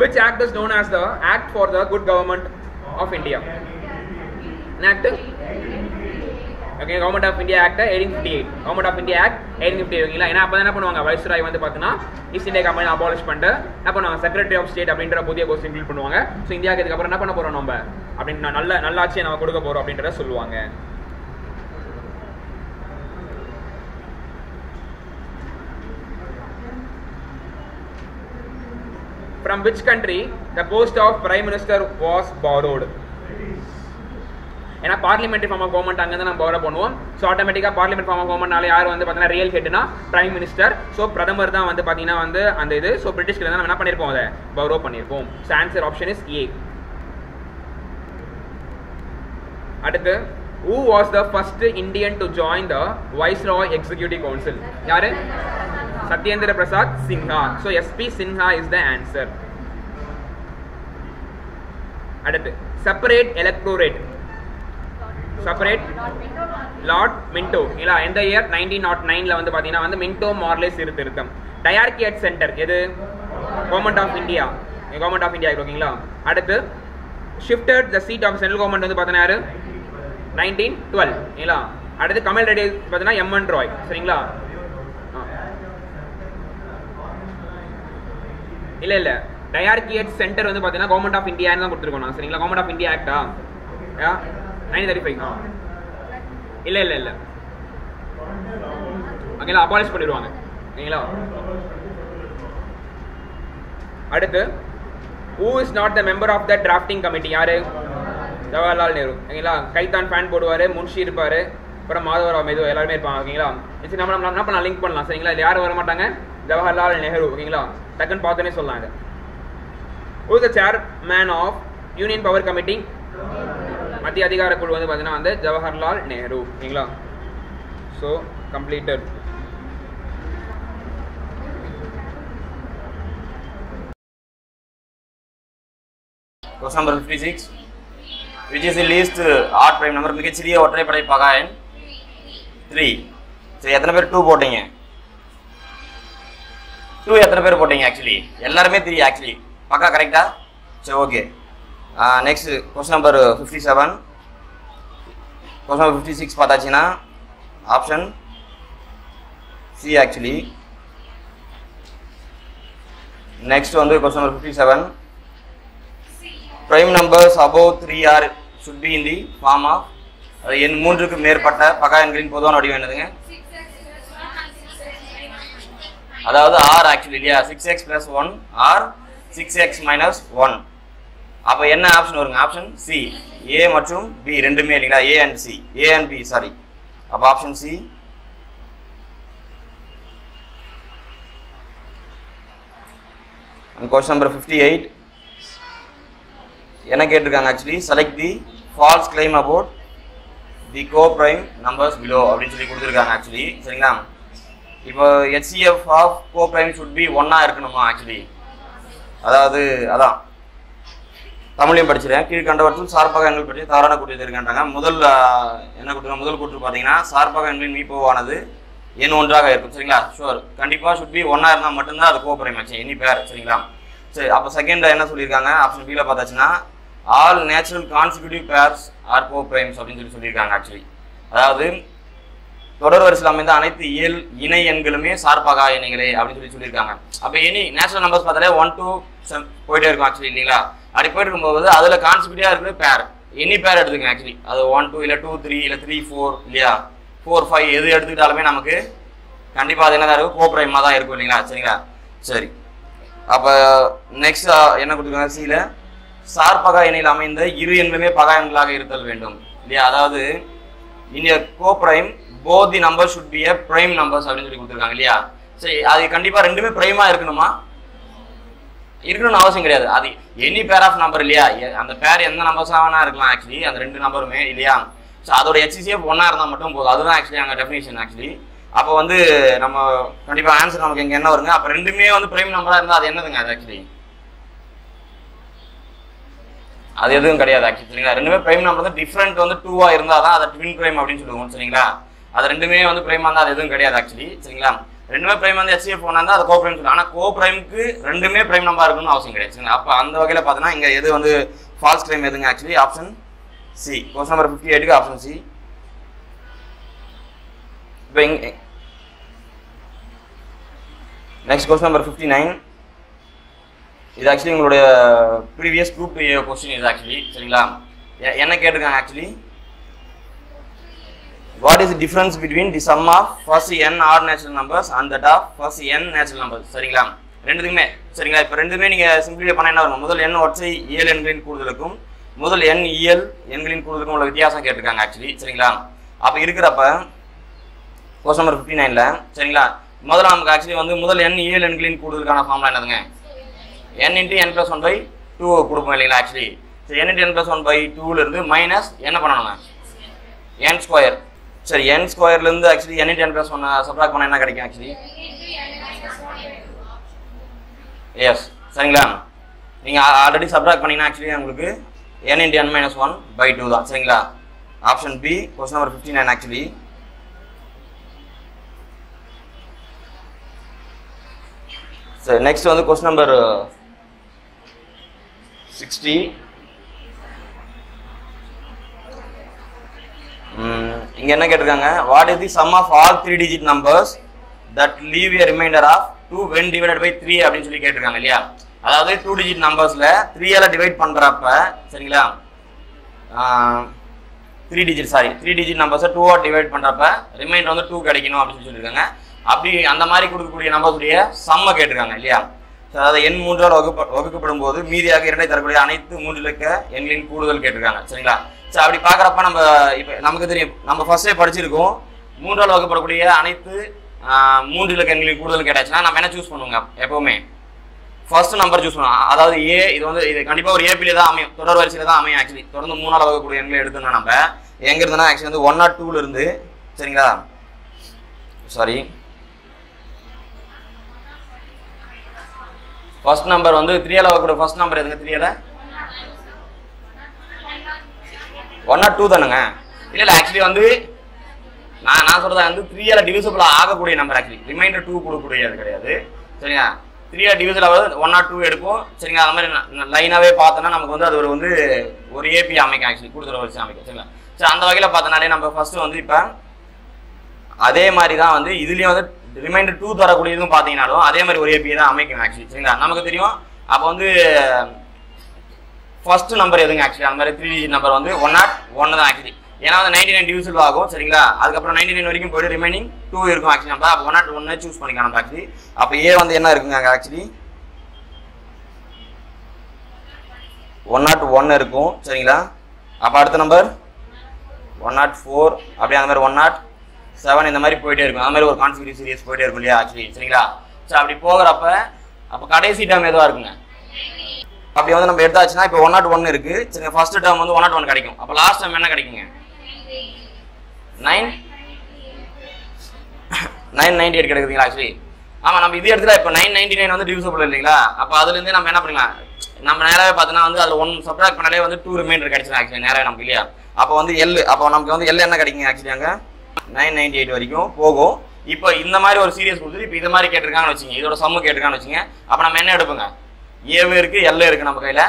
which act is known as the act for the good government of India என்ன act Okay government of India act eighteen fifty eight government of India act eighteen fifty ஓகேங்களா ஏன்னா அப்போ என்ன பண்ணுவாங்க? வைஸ்ராய் வந்து பார்த்தீங்கன்னா ஈஸ்ட் இந்தியா கம்பெனி அபாலிஷ் பண்ணிட்டு என்ன பண்ணுவாங்க? செக்ரட்டரி ஆஃப் ஸ்டேட் அப்படின்ற புதிய போஸ்ட் இன்க்ளூட் பண்ணுவாங்க. ஸோ இந்தியாவுக்கு இதுக்கப்புறம் என்ன பண்ண போகிறோம் நம்ம? அப்படின்னு நல்ல நல்லாட்சியை நம்ம கொடுக்க போகிறோம் அப்படின்றத சொல்லுவாங்க. From which country the post of prime minister was borrowed? ஏன்னா பார்லிமெண்ட்ரி ஃபார்ம் ஆஃப் கவர்மெண்ட் அங்கே நம்ம வர பண்ணுவோம். ஸோ ஆட்டோமேட்டிக்காக பார்லிமெண்ட் ஃபார்ம் ஆஃப் கவர்மெண்ட்னால யார் வந்து பார்த்தீங்கன்னா ரியல் ஹெட்னா பிரைம் மினிஸ்டர் ஸோ பிரதமர் தான் வந்து பார்த்தீங்கன்னா வந்து அந்த இது. ஸோ பிரிட்டிஷ்ல தான் நம்ம என்ன பண்ணியிருப்போம் அதை. பவரோ பண்ணியிருப்போம் so answer option is A அடுத்து who was the first Indian to join the viceroy executive council யாரு? Satyendra Prasad Sinha. So SP Sinha is the answer அடுத்து separate electorate separate lord Minto இல்லை எந்த இயர் நைன்டீன் நாட் நைன்ல வந்து பார்த்தீங்கன்னா வந்து மின்டோ மார்லே சீர்திருத்தம் டயார்கியட் சென்டர் எது? Government of India government of India ஓகேங்களா அடுத்து shifted the seat of central government வந்து பார்த்தீங்கன்னா யாரு? நைன்டீன் டுவெல் இல்லைங்களா அடுத்து கமல் ரெட்டி பார்த்தீங்கன்னா எம்என் ராய் சரிங்களா? இல்லை இல்லை. டயார்கியட் சென்டர் வந்து பார்த்தீங்கன்னா கவர்மெண்ட் ஆஃப் இந்தியான்னு தான் கொடுத்துருக்கோம் நான். சரிங்களா? கவர்மெண்ட் ஆஃப் இந்தியா ஆக்டா நைன்டீன் தேர்ட்டி ஃபைவ் இல்ல இல்ல இல்ல. அங்கெல்லாம் அபாலிஷ் பண்ணிடுவாங்க. ஓகேங்களா அடுத்து who is not the member of the drafting committee யாரு? ஜவஹர்லால் நேரு. ஓகேங்களா? கைத்தான் ஃபேன் போடுவாரு முன்ஷி இருப்பாரு. அப்புறம் மாதவராவ் மெது எல்லாருமே இருப்பாங்க ஓகேங்களா? சரி நம்ம நம்ம என்ன பண்ணலாம் லிங்க் பண்ணலாம் சரிங்களா? இது யாரும் வர மாட்டாங்க ஜவஹர்லால் நேரு ஓகேங்களா? டக்குன்னு பார்த்தோன்னே சொல்லலாம் இது who the chairman of union power committee மத்திய அதிகார குழு வந்து பார்த்தீங்கன்னா வந்து ஜவஹர்லால் நேரு. ஓகேங்களா? So completed Question number 56. Which is the least uh, odd prime number? மிகச்சிறிய ஒற்றைப்படை பகாயன். த்ரீ சரி எத்தனை பேர் டூ போட்டீங்க? டூ எத்தனை பேர் போட்டீங்க ஆக்சுவலி எல்லாருமே த்ரீ ஆக்சுவலி பக்கா கரெக்டா சரி okay next question number fifty seven question number fifty six பார்த்தாச்சுன்னா option C actually next வந்து question number fifty seven prime numbers above three are should be in the form of அது என் மூன்றுக்கு மேற்பட்ட பகா எண்களின் பொதுவான வடிவம் என்னதுங்க? அதாவது ஆர் ஆக்சுவலி இல்லையா? Six x plus one or six x minus one அப்போ என்ன ஆப்ஷன் வருங்க? ஆப்ஷன் சி ஏ மற்றும் பி ரெண்டுமே இல்லைங்களா? A and C A and B sorry அப்போ option C question number fifty eight என்ன கேட்டிருக்காங்க actually select the false claim about the co prime numbers below அப்படின்னு சொல்லி கொடுத்துருக்காங்க ஆக்சுவலி சரிங்களா? இப்போ HCF of co prime should be ஒன்னாக இருக்கணுமா ஆக்சுவலி அதாவது அதான். தமிழையும் படிச்சிருக்கேன். கீழ்கண்டவற்றில் சார்பாக எண்கள் பற்றி தவறான கூட்டியது இருக்கின்றாங்க முதல் என்ன கூட்டு முதல் கூற்று பார்த்தீங்கன்னா சார்பாக எண்களின் மீப்போவானது எண் ஒன்றாக இருக்கும். சரிங்களா? ஷுவர் கண்டிப்பாக சுட் பி ஒன்றா இருந்தால் மட்டும்தான் அது கோ ப்ரைம் ஆச்சு எனி பேர் சரிங்களா? சரி அப்போ செகண்ட் என்ன சொல்லியிருக்காங்க? ஆப்ஷன் பியில் பார்த்தாச்சுன்னா all natural consecutive pairs are co primes அப்படின்னு சொல்லி சொல்லியிருக்காங்க ஆக்சுவலி அதாவது தொடர் வரிசையில் அமைந்த அனைத்து இயல் இணை எண்களுமே சார்பகா இணைகளே அப்படின்னு சொல்லி சொல்லியிருக்காங்க. அப்போ எனி நேச்சுரல் நம்பர்ஸ் பார்த்தாலே ஒன் டூ போயிட்டே இருக்கும் ஆக்சுவலி இல்லைங்களா? அப்படி போயிட்டு இருக்கும்போது அதில் கான்சிபிட்டியாக இருக்கிற பேர் எனி பேர் எடுத்துக்கங்க ஆக்சுவலி அது ஒன் டூ இல்லை டூ த்ரீ இல்லை த்ரீ ஃபோர் இல்லையா? ஃபோர் ஃபைவ் எது எடுத்துக்கிட்டாலுமே நமக்கு கண்டிப்பாக அது என்னதான் இருக்கும்? கோ ப்ரைமாக தான் இருக்கும் இல்லைங்களா? சரிங்களா? சரி. அப்போ நெக்ஸ்ட் என்ன கொடுத்துருக்காங்க? சியில் சார்பகா எண்ணில் அமைந்த இரு எண்களுமே பகா எண்களாக இருத்தல் வேண்டும் இல்லையா? அதாவது in coprime both the number should be a prime numbers அப்படின்னு சொல்லி கொடுத்துருக்காங்க இல்லையா? சரி அது கண்டிப்பாக ரெண்டுமே ப்ரைமாக இருக்கணுமா? இருக்கணும்னு அவசியம் கிடையாது. அது எனி பேர் ஆஃப் நம்பர் இல்லையா? அந்த பேர் எந்த நம்பர்ஸாக வேணா இருக்கலாம் ஆக்சுவலி அந்த ரெண்டு நம்பருமே இல்லையா? ஸோ அதோட ஹெச்சிசிஎஃப் ஒன்றா இருந்தால் மட்டும் போதும். அதுதான் ஆக்சுவலி அங்கே டெஃபினேஷன் ஆக்சுவலி அப்போ வந்து நம்ம கண்டிப்பாக ஆன்சர் நமக்கு இங்கே என்ன வருங்க? அப்போ ரெண்டுமே வந்து பிரைம் நம்பராக இருந்தால் அது என்னதுங்க அது ஆக்சுவலி அது எதுவும் கிடையாது ஆக்சுவலி சரிங்களா? ரெண்டுமே பிரைம் நம்பர் வந்து டிஃப்ரெண்ட் வந்து டூவாக இருந்தால் தான் அதை ட்வின் பிரைம் அப்படின்னு சொல்லுவோம் சரிங்களா? அது ரெண்டுமே வந்து பிரைமாக இருந்தால் அது எதுவும் கிடையாது ஆக்சுவலி சரிங்களா? ரெண்டுமே பிரைம் வந்து HCF ஒன்றா இருந்தால் அது கோ பிரைம் சொல்லுவாங்க. ஆனால் கோ பிரைமுக்கு ரெண்டுமே பிரைம் நம்பர் இருக்கணும்னு அவசியம் கிடையாது. அப்போ அந்த வகையில் பார்த்தீங்கன்னா இங்கே எது வந்து ஃபால்ஸ் கிளைம் எதுங்க? Actually option C question number fifty எயிட்டுக்கு ஆப்ஷன் சி இப்போ இங்கே next question number fifty nine இது ஆக்சுவலி உங்களுடைய ப்ரீவியஸ் குரூப் கொஸ்டின் இது ஆக்சுவலி சரிங்களா? எ- என்ன கேட்டிருக்காங்க actually what is difference between the sum of first n are natural numbers and that of first n natural numbers சரிங்களா? ரெண்டுத்துக்குமே சரிங்களா? இப்போ ரெண்டுமே நீங்கள் சிம்பிளிஃபை பண்ண என்ன வரும்? முதல் எண் ஒற்றை இயல் எண்களின் கூடுதலுக்கும் முதல் எண் இயல் எண்களின் கூடுதலுக்கும் உள்ள வித்தியாசம் கேட்டிருக்காங்க ஆக்சுவலி சரிங்களா? அப்போ இருக்கிறப்ப கொஸ்டின் நம்பர் ஃபிஃப்டி நைனில் சரிங்களா? முதல்ல நமக்கு ஆக்சுவலி வந்து முதல் எண் இயல் எண்களின் கூடுதலுக்கான ஃபார்ம்லாம் என்னதுங்க? n into n plus one by two கொடுப்போம் இல்லைங்களா ஆக்சுவலி சரி n into n plus one by டூலேருந்து மைனஸ் என்ன பண்ணணுங்க? என் ஸ்கொயர் சரி என் ஸ்கொயர்லேருந்து actually n into n plus one subtract பண்ணால் என்ன கிடைக்கும் ஆக்சுவலி எஸ் சரிங்களா? நீங்கள் ஆல்ரெடி சப்ராக்ட் பண்ணீங்கன்னா ஆக்சுவலி உங்களுக்கு N into N minus one by two தான். சரிங்களா? Option B question number fifty nine actually சரி நெக்ஸ்ட் வந்து கொஸ்டின் நம்பர் சிக்ஸ்டி இங்க என்ன கேட்டிருக்காங்க? What is the sum of all three digit numbers that leave a remainder of two when divided by three அப்படின்னு சொல்லி கேட்டிருக்காங்க இல்லையா? அதாவது டூ டிஜிட் நம்பர்ஸ்ல த்ரீயால டிவைட் பண்றப்ப சரிங்களா? Three digit sorry three digit நம்பர்ஸை டூவா டிவைட் பண்றப்ப ரிமைண்டர் வந்து டூ கிடைக்கணும் அப்படின்னு சொல்லி சொல்லியிருக்காங்க. அப்படி அந்த மாதிரி கொடுக்கக்கூடிய நம்பர்ஸுடைய சம்ம கேட்டிருக்காங்க இல்லையா? அதாவது எண் மூன்றால் வகுப்ப வகுக்கப்படும் போது மீதியாக இரண்டை தரக்கூடிய அனைத்து மூன்று இலக்க எண்களின் கூடுதல் கேட்டிருக்காங்க சரிங்களா? சரி அப்படி பார்க்குறப்ப நம்ம இப்போ நமக்கு தெரியும். நம்ம ஃபர்ஸ்டே படிச்சிருக்கோம். மூன்றால் வகுப்படக்கூடிய அனைத்து மூன்று இலக்க கூடுதல் கேட்டாச்சுன்னா நம்ம என்ன சூஸ் பண்ணுவோங்க? எப்பவுமே. ஃபர்ஸ்ட் நம்பர் சூஸ் பண்ணுவோம் அதாவது ஏ இது வந்து இது கண்டிப்பாக ஒரு ஏபிலே தான் அமையும். தொடர் வரிசையில் தான் அமையும் ஆக்சுவலி தொடர்ந்து மூணால் வகக்கூடிய எண்களை எடுத்தோம்னா நம்ம எங்கே இருந்தோம்னா ஆக்சுவலி வந்து ஒன் நாட் டூவில் இருந்து சரிங்களா? சாரி ஃபர்ஸ்ட் நம்பர் வந்து த்ரீ அளவு கூட ஃபர்ஸ்ட் நம்பர் எதுங்க? த்ரீயால ஒன் நாட் டூ தானுங்க. இல்லை இல்லை ஆக்சுவலி வந்து நான் நான் சொல்கிறது வந்து த்ரீயால டிவிசபிள் ஆகக்கூடிய நம்பர் ஆக்சுவலி ரிமைண்டர் டூ கொடுக்கக்கூடியது கிடையாது. சரிங்களா த்ரீயா டிவிசல் ஆகுது ஒன் நாட் டூ எடுப்போம். சரிங்களா? அது மாதிரி லைனாகவே பார்த்தோன்னா நமக்கு வந்து அது ஒரு வந்து ஒரு ஏபி அமைக்கும் ஆக்சுவலி கொடுத்துற வச்சு அமைக்கும். சரிங்களா? சரி அந்த வகையில் பார்த்தோன்னாலே நம்ம ஃபஸ்ட்டு வந்து இப்போ அதே மாதிரி தான் வந்து இதுலேயும் வந்து ரிமைண்டர் டூ தரக்கூடியதும் பார்த்தீங்கன்னாலும் அதே மாதிரி ஒரு ஏபி தான் அமைக்கும் ஆக்சுவலி சரிங்களா? நமக்கு தெரியும்? அப்போ வந்து ஃபர்ஸ்ட் நம்பர் எதுங்க ஆக்சுவலி அந்த மாதிரி த்ரீ டிஜிட் நம்பர் வந்து ஒன் நாட் ஒன்று தான் ஆக்சுவலி ஏன்னா வந்து நைன்டி நைன் டிவிசல் ஆகும் சரிங்களா? அதுக்கப்புறம் நைன்டி நைன் வரைக்கும் போய்ட்டு ரிமைனிங் டூ இருக்கும் ஆக்சுவலி நம்ம அப்போ ஒன் நாட் ஒன்று சூஸ் பண்ணிக்கலாம் நம்ம ஆக்சுவலி அப்போ ஏ வந்து என்ன இருக்குங்க அங்கே ஆக்சுவலி ஒன் நாட் ஒன் இருக்கும் சரிங்களா? அப்போ அடுத்த நம்பர் ஒன் நாட் ஃபோர் அப்படியே அந்த மாதிரி ஒன் நாட் செவன் இந்த மாதிரி போயிட்டே இருக்கும். அந்த மாதிரி ஒரு கான்ஃபிகரி சீரியஸ் போயிட்டே இருக்கும் இல்லையா ஆக்சுவலி சரிங்களா? சரி அப்படி போகிறப்ப அப்போ கடைசி டைம் எதுவாக இருக்குங்க? அப்படி வந்து நம்ம எடுத்தாச்சுன்னா இப்போ ஒன் நாட் ஒன் இருக்கு. சரி ஃபர்ஸ்ட் டேர்ம் வந்து ஒன் நாட் ஒன் கிடைக்கும். அப்போ லாஸ்ட் டேர்ம் என்ன கிடைக்குங்க? நைன் நைன் நைன்டி எயிட் கிடைக்குதுங்களா ஆக்சுவலி ஆமாம் நம்ம இது இடத்துல இப்போ நைன் நைன்டி நைன் வந்து டிவிசபிள் இல்லைங்களா? அப்போ அதுலேருந்து நம்ம என்ன பண்ணலாம்? நம்ம நேராகவே பார்த்தோன்னா வந்து அதில் ஒன் சப்ராக்ட் பண்ணாலே வந்து டூ ரிமைண்டர் கிடைச்சிடும் ஆக்சுவலி நேராக நமக்கு இல்லையா? அப்போ வந்து எல் அப்போ நமக்கு வந்து எல் என்ன கிடைக்குங்க ஆக்சுவலி அங்கே? நைன் நைன்டி எயிட் வரைக்கும் போகும். இப்போ இந்த மாதிரி ஒரு சீரியஸ் கொடுத்துட்டு இப்போ இது மாதிரி கேட்டிருக்காங்கன்னு வச்சுங்க இதோட சம்மு கேட்டிருக்கான்னு வச்சுங்க அப்போ நம்ம என்ன எடுப்போங்க? ஏவும் இருக்குது எல்லும் இருக்குது நம்ம கையில்.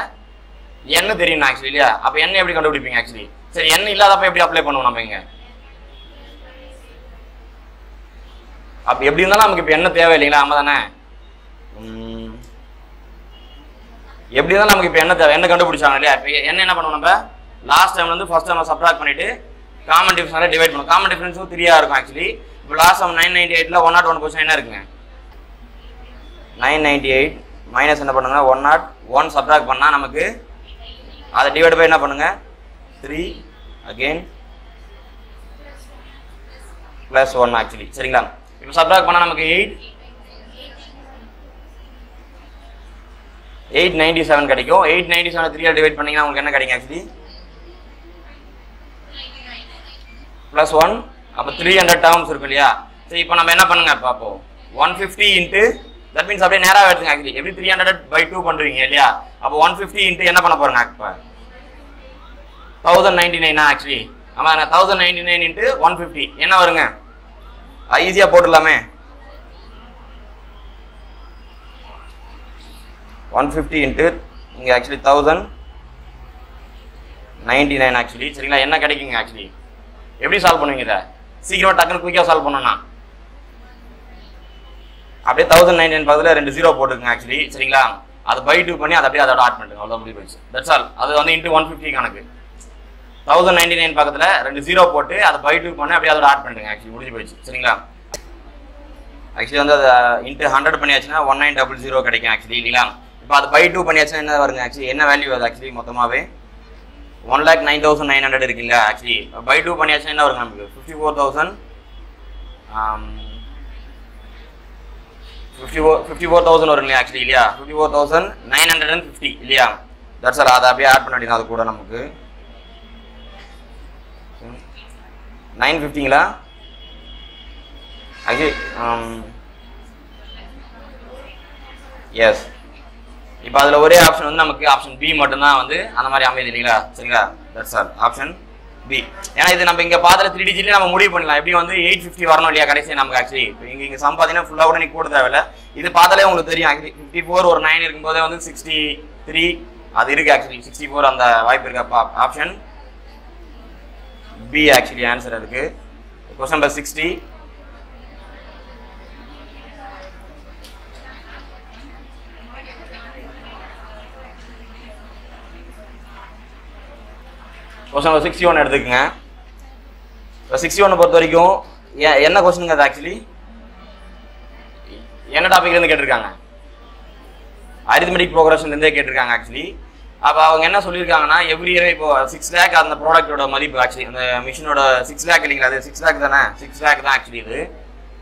என்ன தெரியும் ஆக்சுவலி இல்லையா? அப்போ என்ன எப்படி கண்டுபிடிப்பீங்க ஆக்சுவலி சரி என்ன இல்லாதப்ப எப்படி அப்ளை பண்ணுவோம் நம்ம இங்கே? அப்போ எப்படி இருந்தாலும் நமக்கு இப்போ என்ன தேவை இல்லைங்களா? நம்ம தானே எப்படி இருந்தாலும் நமக்கு இப்போ என்ன தேவை. என்ன கண்டுபிடிச்சாங்க இல்லையா? இப்போ என்ன என்ன பண்ணுவோம் நம்ம? லாஸ்ட் டைம்ல வந்து ஃபர்ஸ்ட் டைம் சப்ராக்ட் பண்ணிட்டு காமன் டிஃபரன்ஸால டிவைட் பண்ணுவோம். காமன் டிஃபரன்ஸும் த்ரீயாக இருக்கும் ஆக்சுவலி இப்போ லாஸ்ட் டைம் நைன் நைன்டி எயிட்டில் ஒன் நாட் ஒன் கொஸ்டின் என்ன இருக்குங்க? நைன் நைன்டி எயிட் மைனஸ் என்ன பண்ணுங்க? ஒன் நாட் ஒன் சப்ராக்ட் பண்ணால் நமக்கு அதை டிவைட் பை என்ன பண்ணுங்க? Three again plus one actually சரிங்களா? இப்போ சப்ராக்ட் பண்ணால் நமக்கு எயிட் எயிட் நைன்டி செவன் கிடைக்கும் eight ninety seven three divide பண்ணிங்கன்னா உங்களுக்கு என்ன கிடைக்கும் ஆக்சுவலி ப்ளஸ் ஒன் அப்போ த்ரீ ஹண்ட்ரட் டேர்ம்ஸ் இருக்கும் இல்லையா? சரி இப்போ நம்ம என்ன பண்ணுங்க? பார்ப்போம். One fifty into that means அப்படியே நேராக எடுத்துங்க ஆக்சுவலி எப்படி த்ரீ ஹண்ட்ரட் பை டூ பண்ணுறீங்க இல்லையா? அப்போ ஒன் ஃபிஃப்டி இன்ட்டு என்ன பண்ண போகிறாங்க இப்போ தௌசண்ட் நைன்டி நைனா ஆக்சுவலி ஆமாம் thousand ninety nine into one fifty என்ன வருங்க? ஈஸியாக போட்டுடலாமே. ஒன் ஃபிஃப்டி இன்ட்டு இங்கே actually thousand ninety nine actually சரிங்களா? என்ன கிடைக்குங்க ஆக்சுவலி எப்படி சால்வ் பண்ணுவீங்க இதை? சீக்கிரமாக டக்குன்னு குயிக்காக சால்வ் பண்ணணும்னா. அப்படியே தௌசண்ட் நைன் நைன் பக்கத்தில் ரெண்டு ஜீரோ போட்டுருங்க ஆக்சுவலி சரிங்களா? அதை பை டூ பண்ணி அதை அப்படியே அதோட ஆட் பண்ணிட்டு அவ்வளோ முடிவு போயிடுச்சு தட்ஸ் ஆல் அது வந்து இன்ட்டு ஒன் ஃபிஃப்டி கணக்கு. தௌசண்ட் நைன்டி நைன் பக்கத்தில் ரெண்டு ஜீரோ போட்டு அதை பை டூ பண்ணி அப்படியே அதோட ஆட் பண்ணிடுங்க ஆக்சுவலி முடிஞ்சு போயிடுச்சு சரிங்களா? ஆக்சுவலி வந்து அதை இன்ட்டு ஹண்ட்ரட் பண்ணியாச்சுன்னா ஒன் நைன் டபுள் ஜீரோ கிடைக்கும் ஆக்சுவலி இல்லைங்களா? இப்போ அது பை டூ பண்ணியாச்சுன்னா என்ன வருங்க ஆக்சுவலி என்ன வேல்யூ அது ஆக்சுவலி மொத்தமாகவே one lakh nine thousand nine hundred இருக்குல்ல ஆக்சுவலி பை டூ பண்ணியாச்சுன்னா என்ன வருங்க நமக்கு? Fifty four thousand fifty four fifty four thousand வரும் இல்லையா ஆக்சுவலி இல்லையா? Fifty four thousand nine hundred and fifty இல்லையா? தட் சார் அதை அப்படியே ஆட் பண்ண வேண்டியது அது கூட நமக்கு. நைன் ஃபிஃப்டிங்களா ஆக்சுவலி எஸ் இப்போ அதில் ஒரே ஆப்ஷன் வந்து நமக்கு ஆப்ஷன் பி மட்டும்தான் வந்து அந்த மாதிரி அமையுது இல்லைங்களா? சரிங்களா? That sir option B. ஏன்னா இது நம்ம இங்கே பார்த்துல த்ரீ டிஜிட்லேயே நம்ம முடிவு பண்ணலாம் எப்படி வந்து எயிட் ஃபிஃப்டி வரணும் இல்லையா கடைசி நமக்கு ஆக்சுவலி இப்போ இங்கே இங்கே சம் பார்த்தீங்கன்னா ஃபுல்லாக கூட நீ கூட தேவையில்ல. இது பார்த்தாலே உங்களுக்கு தெரியும். ஆக்சுவலி ஃபிஃப்டி ஃபோர் ஒரு நைன் இருக்கும்போதே வந்து சிக்ஸ்டி த்ரீ அது இருக்குது ஆக்சுவலி சிக்ஸ்டி ஃபோர் அந்த வாய்ப்பு இருக்கா ஆப்ஷன் பி ஆக்சுவலி ஆன்சர் அதுக்கு கொஸ்டின் நம்பர் சிக்ஸ்டி கொஸ்டின் ஒரு சிக்ஸ்டி ஒன் எடுத்துக்கோங்க. இப்போ சிக்ஸ்டி ஒன்னை பொறுத்த வரைக்கும் ஏ என்ன கொஸ்டினுங்க அது ஆக்சுவலி என்ன டாபிக்லேருந்து கேட்டிருக்காங்க? அரித்மெட்டிக் ப்ரோக்ரஷன்லேருந்தே கேட்டிருக்காங்க ஆக்சுவலி அப்போ அவங்க என்ன சொல்லியிருக்காங்கன்னா எவ்ரி இயர் இப்போ சிக்ஸ் லேக் அந்த ப்ராடக்ட்டோட மதிப்பு ஆக்சுவலி அந்த மிஷினோட சிக்ஸ் லேக் இல்லைங்களா அது சிக்ஸ் லேக் தானே? சிக்ஸ் லேக் தான் ஆக்சுவலி இது.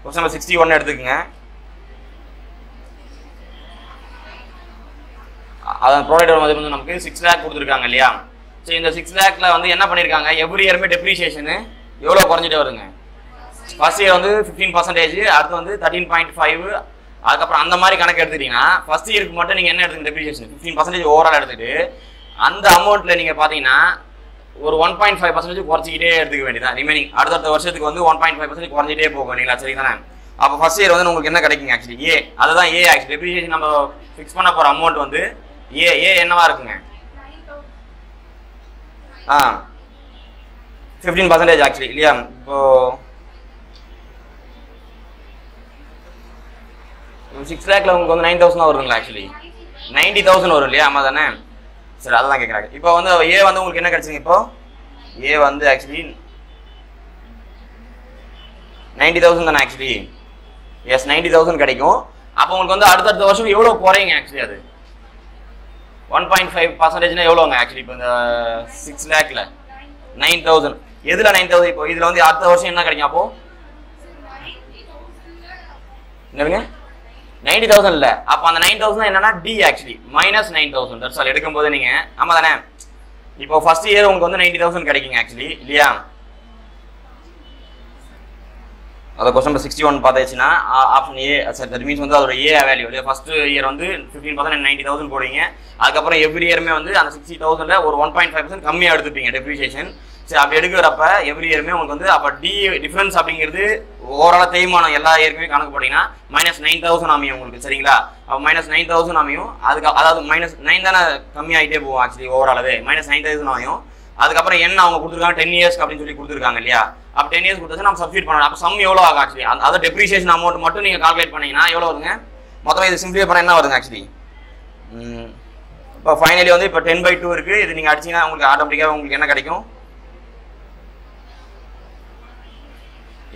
கொஸ்டின் நம்பர் சிக்ஸ்டி ஒன் எடுத்துக்கோங்க. அதான் ப்ராடக்டோட மதிப்பு வந்து நமக்கு சிக்ஸ் லேக் கொடுத்துருக்காங்க இல்லையா? சரி இந்த சிக்ஸ் லேக்கில் வந்து என்ன பண்ணியிருக்காங்க எவ்ரி இயருமே டெப்ரிசியேஷனு எவ்வளோ குறைஞ்சிட்டு வருங்க? ஃபர்ஸ்ட் இயர் வந்து ஃபிஃப்டீன் பர்சன்டேஜ் அடுத்து வந்து தேர்ட்டின் பாயிண்ட் ஃபைவ் அதுக்கப்புறம் அந்த மாதிரி கணக்கு எடுத்துக்கிட்டீங்கன்னா ஃபர்ஸ்ட் இயருக்கு மட்டும் நீங்கள் என்ன எடுத்துங்க டெப்ரிசியேஷன் ஃபிஃப்டீன் பர்சன்டேஜ் ஓவரால் எடுத்துட்டு அந்த அமௌண்ட்டில் நீங்கள் பார்த்தீங்கன்னா ஒரு ஒன் பாயிண்ட் ஃபைவ் பர்சன்டேஜ் குறைச்சிக்கிட்டே எடுத்துக்க வேண்டியதான் ரிமைனிங் அடுத்தடுத்த வருஷத்துக்கு வந்து ஒன் பாயிண்ட் ஃபைவ் பர்சன்டேஜ் குறைஞ்சிட்டே போகும் இல்லைங்களா? சரி தானே அப்போ ஃபர்ஸ்ட் இயர் வந்து உங்களுக்கு என்ன கிடைக்குங்க ஆக்சுவலி ஏ அதுதான் ஏ ஆக்சுவலி டெப்ரிசியேஷன் நம்ம ஃபிக்ஸ் பண்ண போகிற அமௌண்ட் வந்து ஏ ஏ என்னவா இருக்குங்க? ஆ. ஃபிஃப்டீன் பர்சன்டேஜ் ஆக்சுவலி இல்லையா? இப்போ சிக்ஸ் லேக்ல உங்களுக்கு வந்து நைன் தௌசண்ட் வருதுங்களா ஆக்சுவலி நைன்டி தௌசண்ட் வரும் இல்லையா? ஆமாம் தானே? சரி அதெல்லாம் கேட்குறாங்க இப்போ வந்து ஏ வந்து உங்களுக்கு என்ன கிடைச்சிங்க இப்போ? ஏ வந்து ஆக்சுவலி நைன்டி தௌசண்ட் தானே ஆக்சுவலி எஸ் நைன்டி தௌசண்ட் கிடைக்கும். அப்போ உங்களுக்கு வந்து அடுத்தடுத்த வருஷம் எவ்வளோ குறையுங்க ஆக்சுவலி அது? ஒன் பாயிண்ட் ஃபைவ் பர்சன்டேஜ்னா எவ்வளோங்க ஆக்சுவலி இப்போ இந்த சிக்ஸ் லேக்கில் நைன் தௌசண்ட் எதில் நைன் தௌசண்ட் இப்போ இதில் வந்து அடுத்த வருஷம் என்ன கிடைக்கும்? அப்போ? என்னதுங்க? நைன்டி தௌசண்ட் இல்லை அப்போ அந்த நைன் தௌசண்ட் என்னன்னா D actually minus nine thousand sir எடுக்கும்போது நீங்கள் ஆமாம் தானே இப்போ ஃபர்ஸ்ட் இயர் உங்களுக்கு வந்து நைன்டி தௌசண்ட் கிடைக்குங்க ஆக்சுவலி இல்லையா? அதை question number sixty one பார்த்தாச்சுன்னா option A sir that means வந்து அதோட ஏ வேல்யூ இல்லையா ஃபர்ஸ்ட் இயர் வந்து ஃபிஃப்டீன் பர்சன்ட் நைன்டி தௌசண்ட் போடுவீங்க அதுக்கப்புறம் எவ்ரி இயருமே வந்து அந்த சிக்ஸ்டி தௌசண்ட்ல ஒரு ஒன் பாயிண்ட் ஃபைவ் பர்சன்ட் கம்மியாக எடுத்துப்பீங்க டெப்ரிசியேஷன் சரி அப்படி எடுக்கிறப்ப எவ்ரி இயருமே உங்களுக்கு வந்து அப்போ டி டிஃபரன்ஸ் அப்படிங்கிறது ஓவராலாக தேய்மானம் எல்லா இயருக்குமே கணக்கு போட்டிங்கன்னா மைனஸ் நைன் தௌசண்ட் அமையும் உங்களுக்கு சரிங்களா? அப்போ மைனஸ் நைன் தௌசண்ட் அமையும். அதுக்கு அதாவது மைனஸ் நைன் தானே கம்மியாகிட்டே போகும் ஆக்சுவலி ஓவராலவே மைனஸ் நைன் தௌசண்ட் அமையும். அதுக்கப்புறம் என்ன அவங்க கொடுத்துருக்காங்க டென் இயர்ஸ்க்கு அப்படின்னு சொல்லி கொடுத்துருக்காங்க இல்லையா? அப்போ டென் இயர்ஸ் கொடுத்தா நம்ம சப்ஸ்டியூட் பண்ணணும். அப்போ சம் எவ்வளோ ஆகும் ஆக்சுவலி அதை டெப்ரிசியேஷன் அமௌண்ட் மட்டும் நீங்கள் கால்குலேட் பண்ணீங்கன்னா எவ்வளோ வருங்க? மொத்தமாக இது சிம்பிளை பண்ண என்ன வருங்க ஆக்சுவலி இப்போ ஃபைனலி வந்து இப்போ டென் பை டூ இருக்குது இது நீங்கள் அடிச்சீங்கன்னா உங்களுக்கு ஆட்டோமேட்டிக்காக உங்களுக்கு என்ன கிடைக்கும்?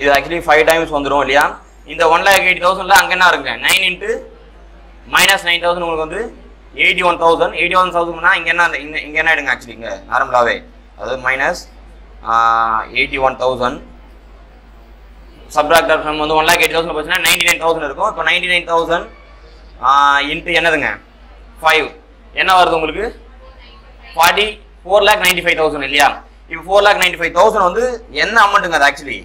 இது ஆக்சுவலி ஃபைவ் டைம்ஸ் வந்துடும் இல்லையா? இந்த ஒன் லேக் எயிட்டி தௌசண்டில் அங்கே என்ன இருக்குங்க? Nine into minus nine thousand உங்களுக்கு வந்து eighty one thousand eighty one தௌசண்ட்னா இங்கே என்ன இங்கே இங்கே என்ன ஆகிடுங்க ஆக்சுவலி இங்கே நார்மலாகவே அதாவது minus eighty one thousand subtract from வந்து ஒன் லேக் எயிட் தௌசண்ட் போச்சுன்னா நைன்டி நைன் தௌசண்ட் இருக்கும். இப்போ நைன்டி நைன் தௌசண்ட் இன்ட்டு என்னதுங்க? ஃபைவ் என்ன வருது உங்களுக்கு? Forty four lakh ninety five thousand இல்லையா? இப்போ four lakh ninety five thousand வந்து என்ன அமௌண்ட்டுங்க அது ஆக்சுவலி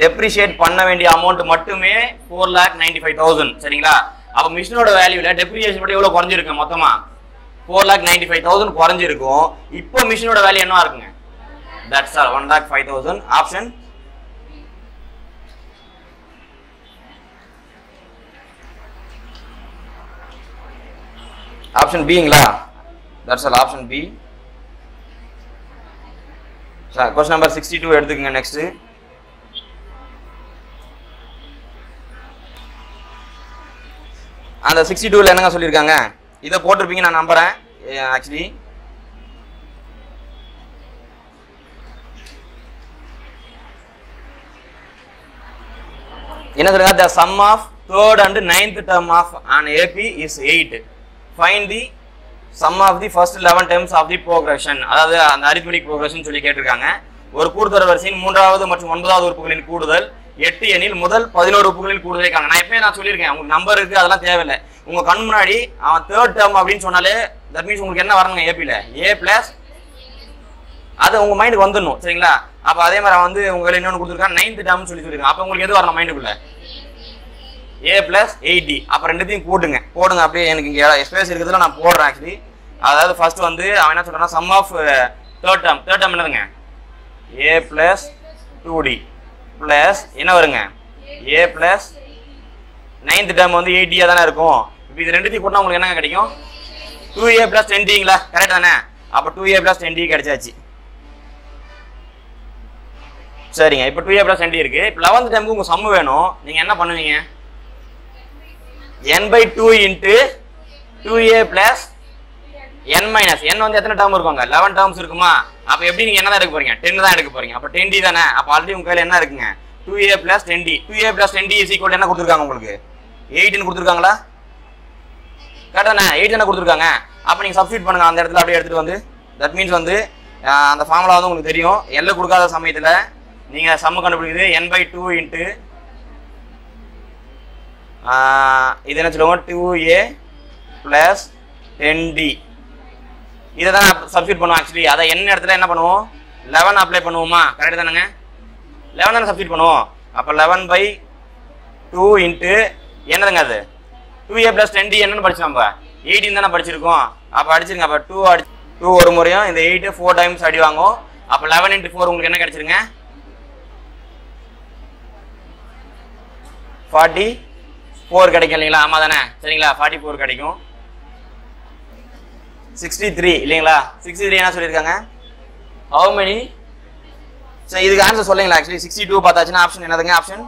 டெப்ரிஷியேட் பண்ண வேண்டிய அமௌண்ட் மட்டுமே four lakh ninety five thousand சரிங்களா? அப்போ மிஷினோட வேல்யூவில் டெப்ரிஷியேஷன் மட்டும் எவ்வளோ குறைஞ்சிருக்கு மொத்தமாக four lakh ninety five thousand குறைஞ்சிருக்கும். இப்போ மிஷினோட வேல்யூ என்னவா இருக்குங்க? That's all one lakh five thousand option option Pingala that's all option B question number sixty two எடுத்துக்கங்க நெக்ஸ்ட்டு அந்த சிக்ஸ்டி டூவில் என்னங்க சொல்லியிருக்காங்க? இதை போட்டிருப்பீங்க நான் நம்புகிறேன் ஆக்சுவலி என்ன சொல்லுங்க? The sum of third and ninth term of an AP is eight find the sum of the first eleven terms of the progression அதாவது அந்த அரித்மெடிக் ப்ரோக்ரஷன் சொல்லி கேட்டிருக்காங்க. ஒரு கூடுதல் வரிசையின் மூன்றாவது மற்றும் ஒன்பதாவது உறுப்புகளின் கூடுதல். எட்டு எண்ணில் முதல் பதினோரு உறுப்புகளில் கூடுதல் இருக்காங்க நான் எப்பயும் நான் சொல்லியிருக்கேன். உங்களுக்கு நம்பர் இருக்கு அதெல்லாம் தேவையில்லை. உங்க கண் முன்னாடி அவன் தேர்ட் டேர்ம் அப்படின்னு சொன்னாலே தட் மீன்ஸ் உங்களுக்கு என்ன வரணுங்க ஏபியில் ஏ பிளஸ் அது உங்க மைண்டுக்கு வந்துடணும் சரிங்களா? அப்ப அதே மாதிரி அவன் வந்து உங்களுக்கு இன்னொன்று கொடுத்துருக்கான் நைன்த் டேர்ம்னு சொல்லி சொல்லியிருக்கான். அப்ப உங்களுக்கு எது வரணும் மைண்டுக்குள்ள ஏ பிளஸ் எயிட்டி அப்போ ரெண்டுத்தையும் போடுங்க போடுங்க அப்படியே எனக்கு இங்கே ஸ்பேஸ் இருக்கிறதுல நான் போடுறேன் ஆக்சுவலி அதாவது ஃபர்ஸ்ட் வந்து அவன் என்ன சொல்றான்னா sum of third term third term என்னதுங்க? A plus two D plus என்ன வருங்க? ஏ பிளஸ் நைன்த் டேர்ம் வந்து எயிட்டியாக தானே இருக்கும். இப்போ இது ரெண்டுத்தையும் கூட்டினா உங்களுக்கு என்னங்க கிடைக்கும்? டூ ஏ ப்ளஸ் டென் டிங்களா கரெக்ட் தானே? அப்போ two A plus ten D கிடைச்சாச்சு. சரிங்க இப்போ two A plus ten D இருக்குது இப்போ லெவன்த் டைமுக்கு உங்கள் சம்மு வேணும். நீங்கள் என்ன பண்ணுவீங்க? N by two into two A plus N minus N வந்து எத்தனை டேர்ம் இருக்குங்க 11 டேர்ம்ஸ் இருக்குமா? அப்போ எப்படி நீங்கள் என்ன தான் எடுக்க போறீங்க? 10 தான் எடுக்க போறீங்க. அப்ப 10d தானே? அப்போ ஆல்ரெடி உங்கள் கையில் என்ன இருக்குங்க? Two A plus ten D two A plus ten D is equal என்ன கொடுத்துருக்காங்க உங்களுக்கு? எயிட்டின்னு கொடுத்துருக்காங்களா? கரெக்ட் தானே 8 தானே கொடுத்துருக்காங்க? அப்போ நீங்கள் சப்ஸ்டியூட் பண்ணுங்கள் அந்த இடத்துல அப்படியே எடுத்துகிட்டு வந்து. தட் மீன்ஸ் வந்து அந்த ஃபார்முலா வந்து உங்களுக்கு தெரியும். எல்லை கொடுக்காத சமயத்தில் நீங்கள் சம்மு கண்டுபிடிக்கிறது என் பை டூ இன்ட்டு இது என்ன சொல்லுவோம் two A plus ten D இதை தான் சப்ஸ்டியூட் பண்ணுவோம் ஆக்சுவலி அதை என்ன இடத்துல என்ன பண்ணுவோம்? லெவன் அப்ளை பண்ணுவோமா? கரெக்ட் தானேங்க? லெவன் தானே சப்ஸ்டியூட் பண்ணுவோம். அப்போ லெவன் பை டூ இன்ட்டு என்னதுங்க அது? Two A plus ten D என்னன்னு படிச்சோம் நம்ம. எயிட்டின் தானே படிச்சிருக்கோம். அப்போ அடிச்சிருங்க அப்போ டூ அடி டூ ஒரு முறையும் இந்த எயிட்டு ஃபோர் டைம்ஸ் அடி வாங்கும் அப்போ லெவன் இன்ட்டு ஃபோர் உங்களுக்கு என்ன கிடைச்சிருங்க? ஃபார்ட்டி ஃபோர் கிடைக்கும் இல்லைங்களா? ஆமாம் தானே. சரிங்களா? ஃபார்ட்டி ஃபோர் கிடைக்கும். சிக்ஸ்டி த்ரீ இல்லைங்களா? சிக்ஸ்டி த்ரீ என்ன சொல்லியிருக்காங்க? ஹவு மெனி சரி இதுக்கு ஆன்சர் சொல்லுங்களா ஆக்சுவலி சிக்ஸ்டி டூ பார்த்தாச்சுன்னா ஆப்ஷன் என்னதுங்க? ஆப்ஷன்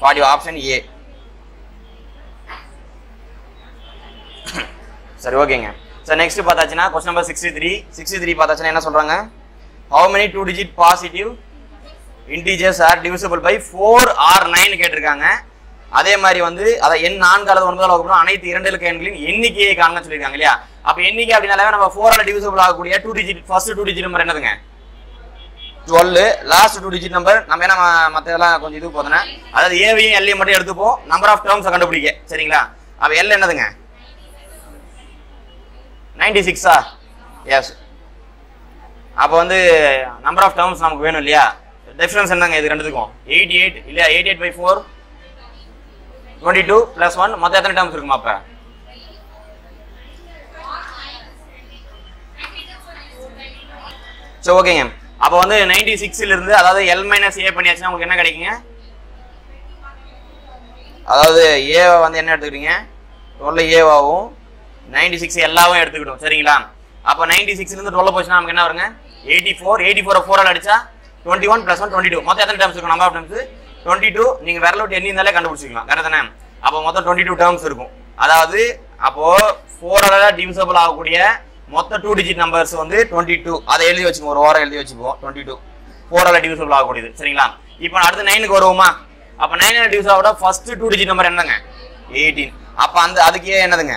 ஃபார்ட்டி ஆப்ஷன் ஏ சரி ஓகேங்க. Sir next பார்த்தாச்சுன்னா question number sixty three sixty three பார்த்தாச்சுன்னா என்ன சொல்கிறாங்க how many two digit positive integers are divisible by four or nine கேட்டிருக்காங்க. அதே மாதிரி வந்து அதை எண் நான்கு அல்லது ஒன்பதால் வகுப்பு அனைத்து இரண்டு இலக்க எண்களின் எண்ணிக்கையை காண சொல்லியிருக்காங்க இல்லையா? அப்போ எண்ணிக்கை அப்படின்னாலே நம்ம ஃபோரால் டிவிசபிள் ஆகக்கூடிய two digit first two digit number என்னதுங்க? Twelve last two digit number நம்ம என்ன மற்றதெல்லாம் கொஞ்சம் இது போதுனே அதாவது ஏவையும் எல்லையும் மட்டும் எடுத்துப்போம். நம்பர் ஆஃப் டேர்ம்ஸை கண்டுபிடிக்க. சரிங்களா? அப்போ எல் என்னதுங்க? நைன்டி சிக்ஸா எஸ் அப்போ வந்து நம்பர் ஆஃப் டேர்ம்ஸ் நமக்கு வேணும் இல்லையா? டிஃப்ரென்ஸ் என்னங்க இது ரெண்டுத்துக்கும்? எயிட்டி எயிட் இல்லையா? Eighty eight by four twenty two plus one மொத்தம் எத்தனை டேர்ம்ஸ் இருக்குமா அப்போ? சரி ஓகேங்க அப்போ வந்து நைன்டி சிக்ஸ்லேருந்து அதாவது எல் மைனஸ் ஏ பண்ணியாச்சுன்னா உங்களுக்கு என்ன கிடைக்குங்க? அதாவது ஏ வந்து என்ன எடுத்துக்கிறீங்க? டுவெல் ஏவாகவும் நைன்டி சிக்ஸ் எல்லாவும் எடுத்துக்கிட்டோம் சரிங்களா? அப்போ நைன்டி சிக்ஸ்லேருந்து டுவெல் போச்சுன்னா நமக்கு என்ன வருங்க? எயிட்டி ஃபோர் எயிட்டி ஃபோரை ஃபோரால் அடிச்சா twenty one plus one twenty two மொத்தம் எத்தனை டேர்ம்ஸ் இருக்கும்? Number of terms twenty two நீங்கள் விரல விட்டு எண்ணி இருந்தாலே கண்டுபிடிச்சிக்கலாம். கரெக்ட் தானே? அப்போ மொத்தம் டுவெண்ட்டி டூ டேர்ம்ஸ் இருக்கும். அதாவது அப்போது ஃபோரால் டிவிசபிள் ஆகக்கூடிய மொத்த டூ டிஜிட் நம்பர்ஸ் வந்து டுவெண்ட்டி டூ அதை எழுதி வச்சுப்போம் ஒரு ஓரம் எழுதி வச்சுக்குவோம். டுவெண்ட்டி டூ ஃபோரால் டிவிசபிள் ஆகக்கூடியது சரிங்களா? இப்போ அடுத்து நைனுக்கு வருவோமா? அப்போ நைன் டிவிஸ் ஆகோட ஃபர்ஸ்ட் டூ டிஜிட் நம்பர் என்னங்க? எயிட்டீன் அப்போ அந்த அதுக்கே என்னதுங்க?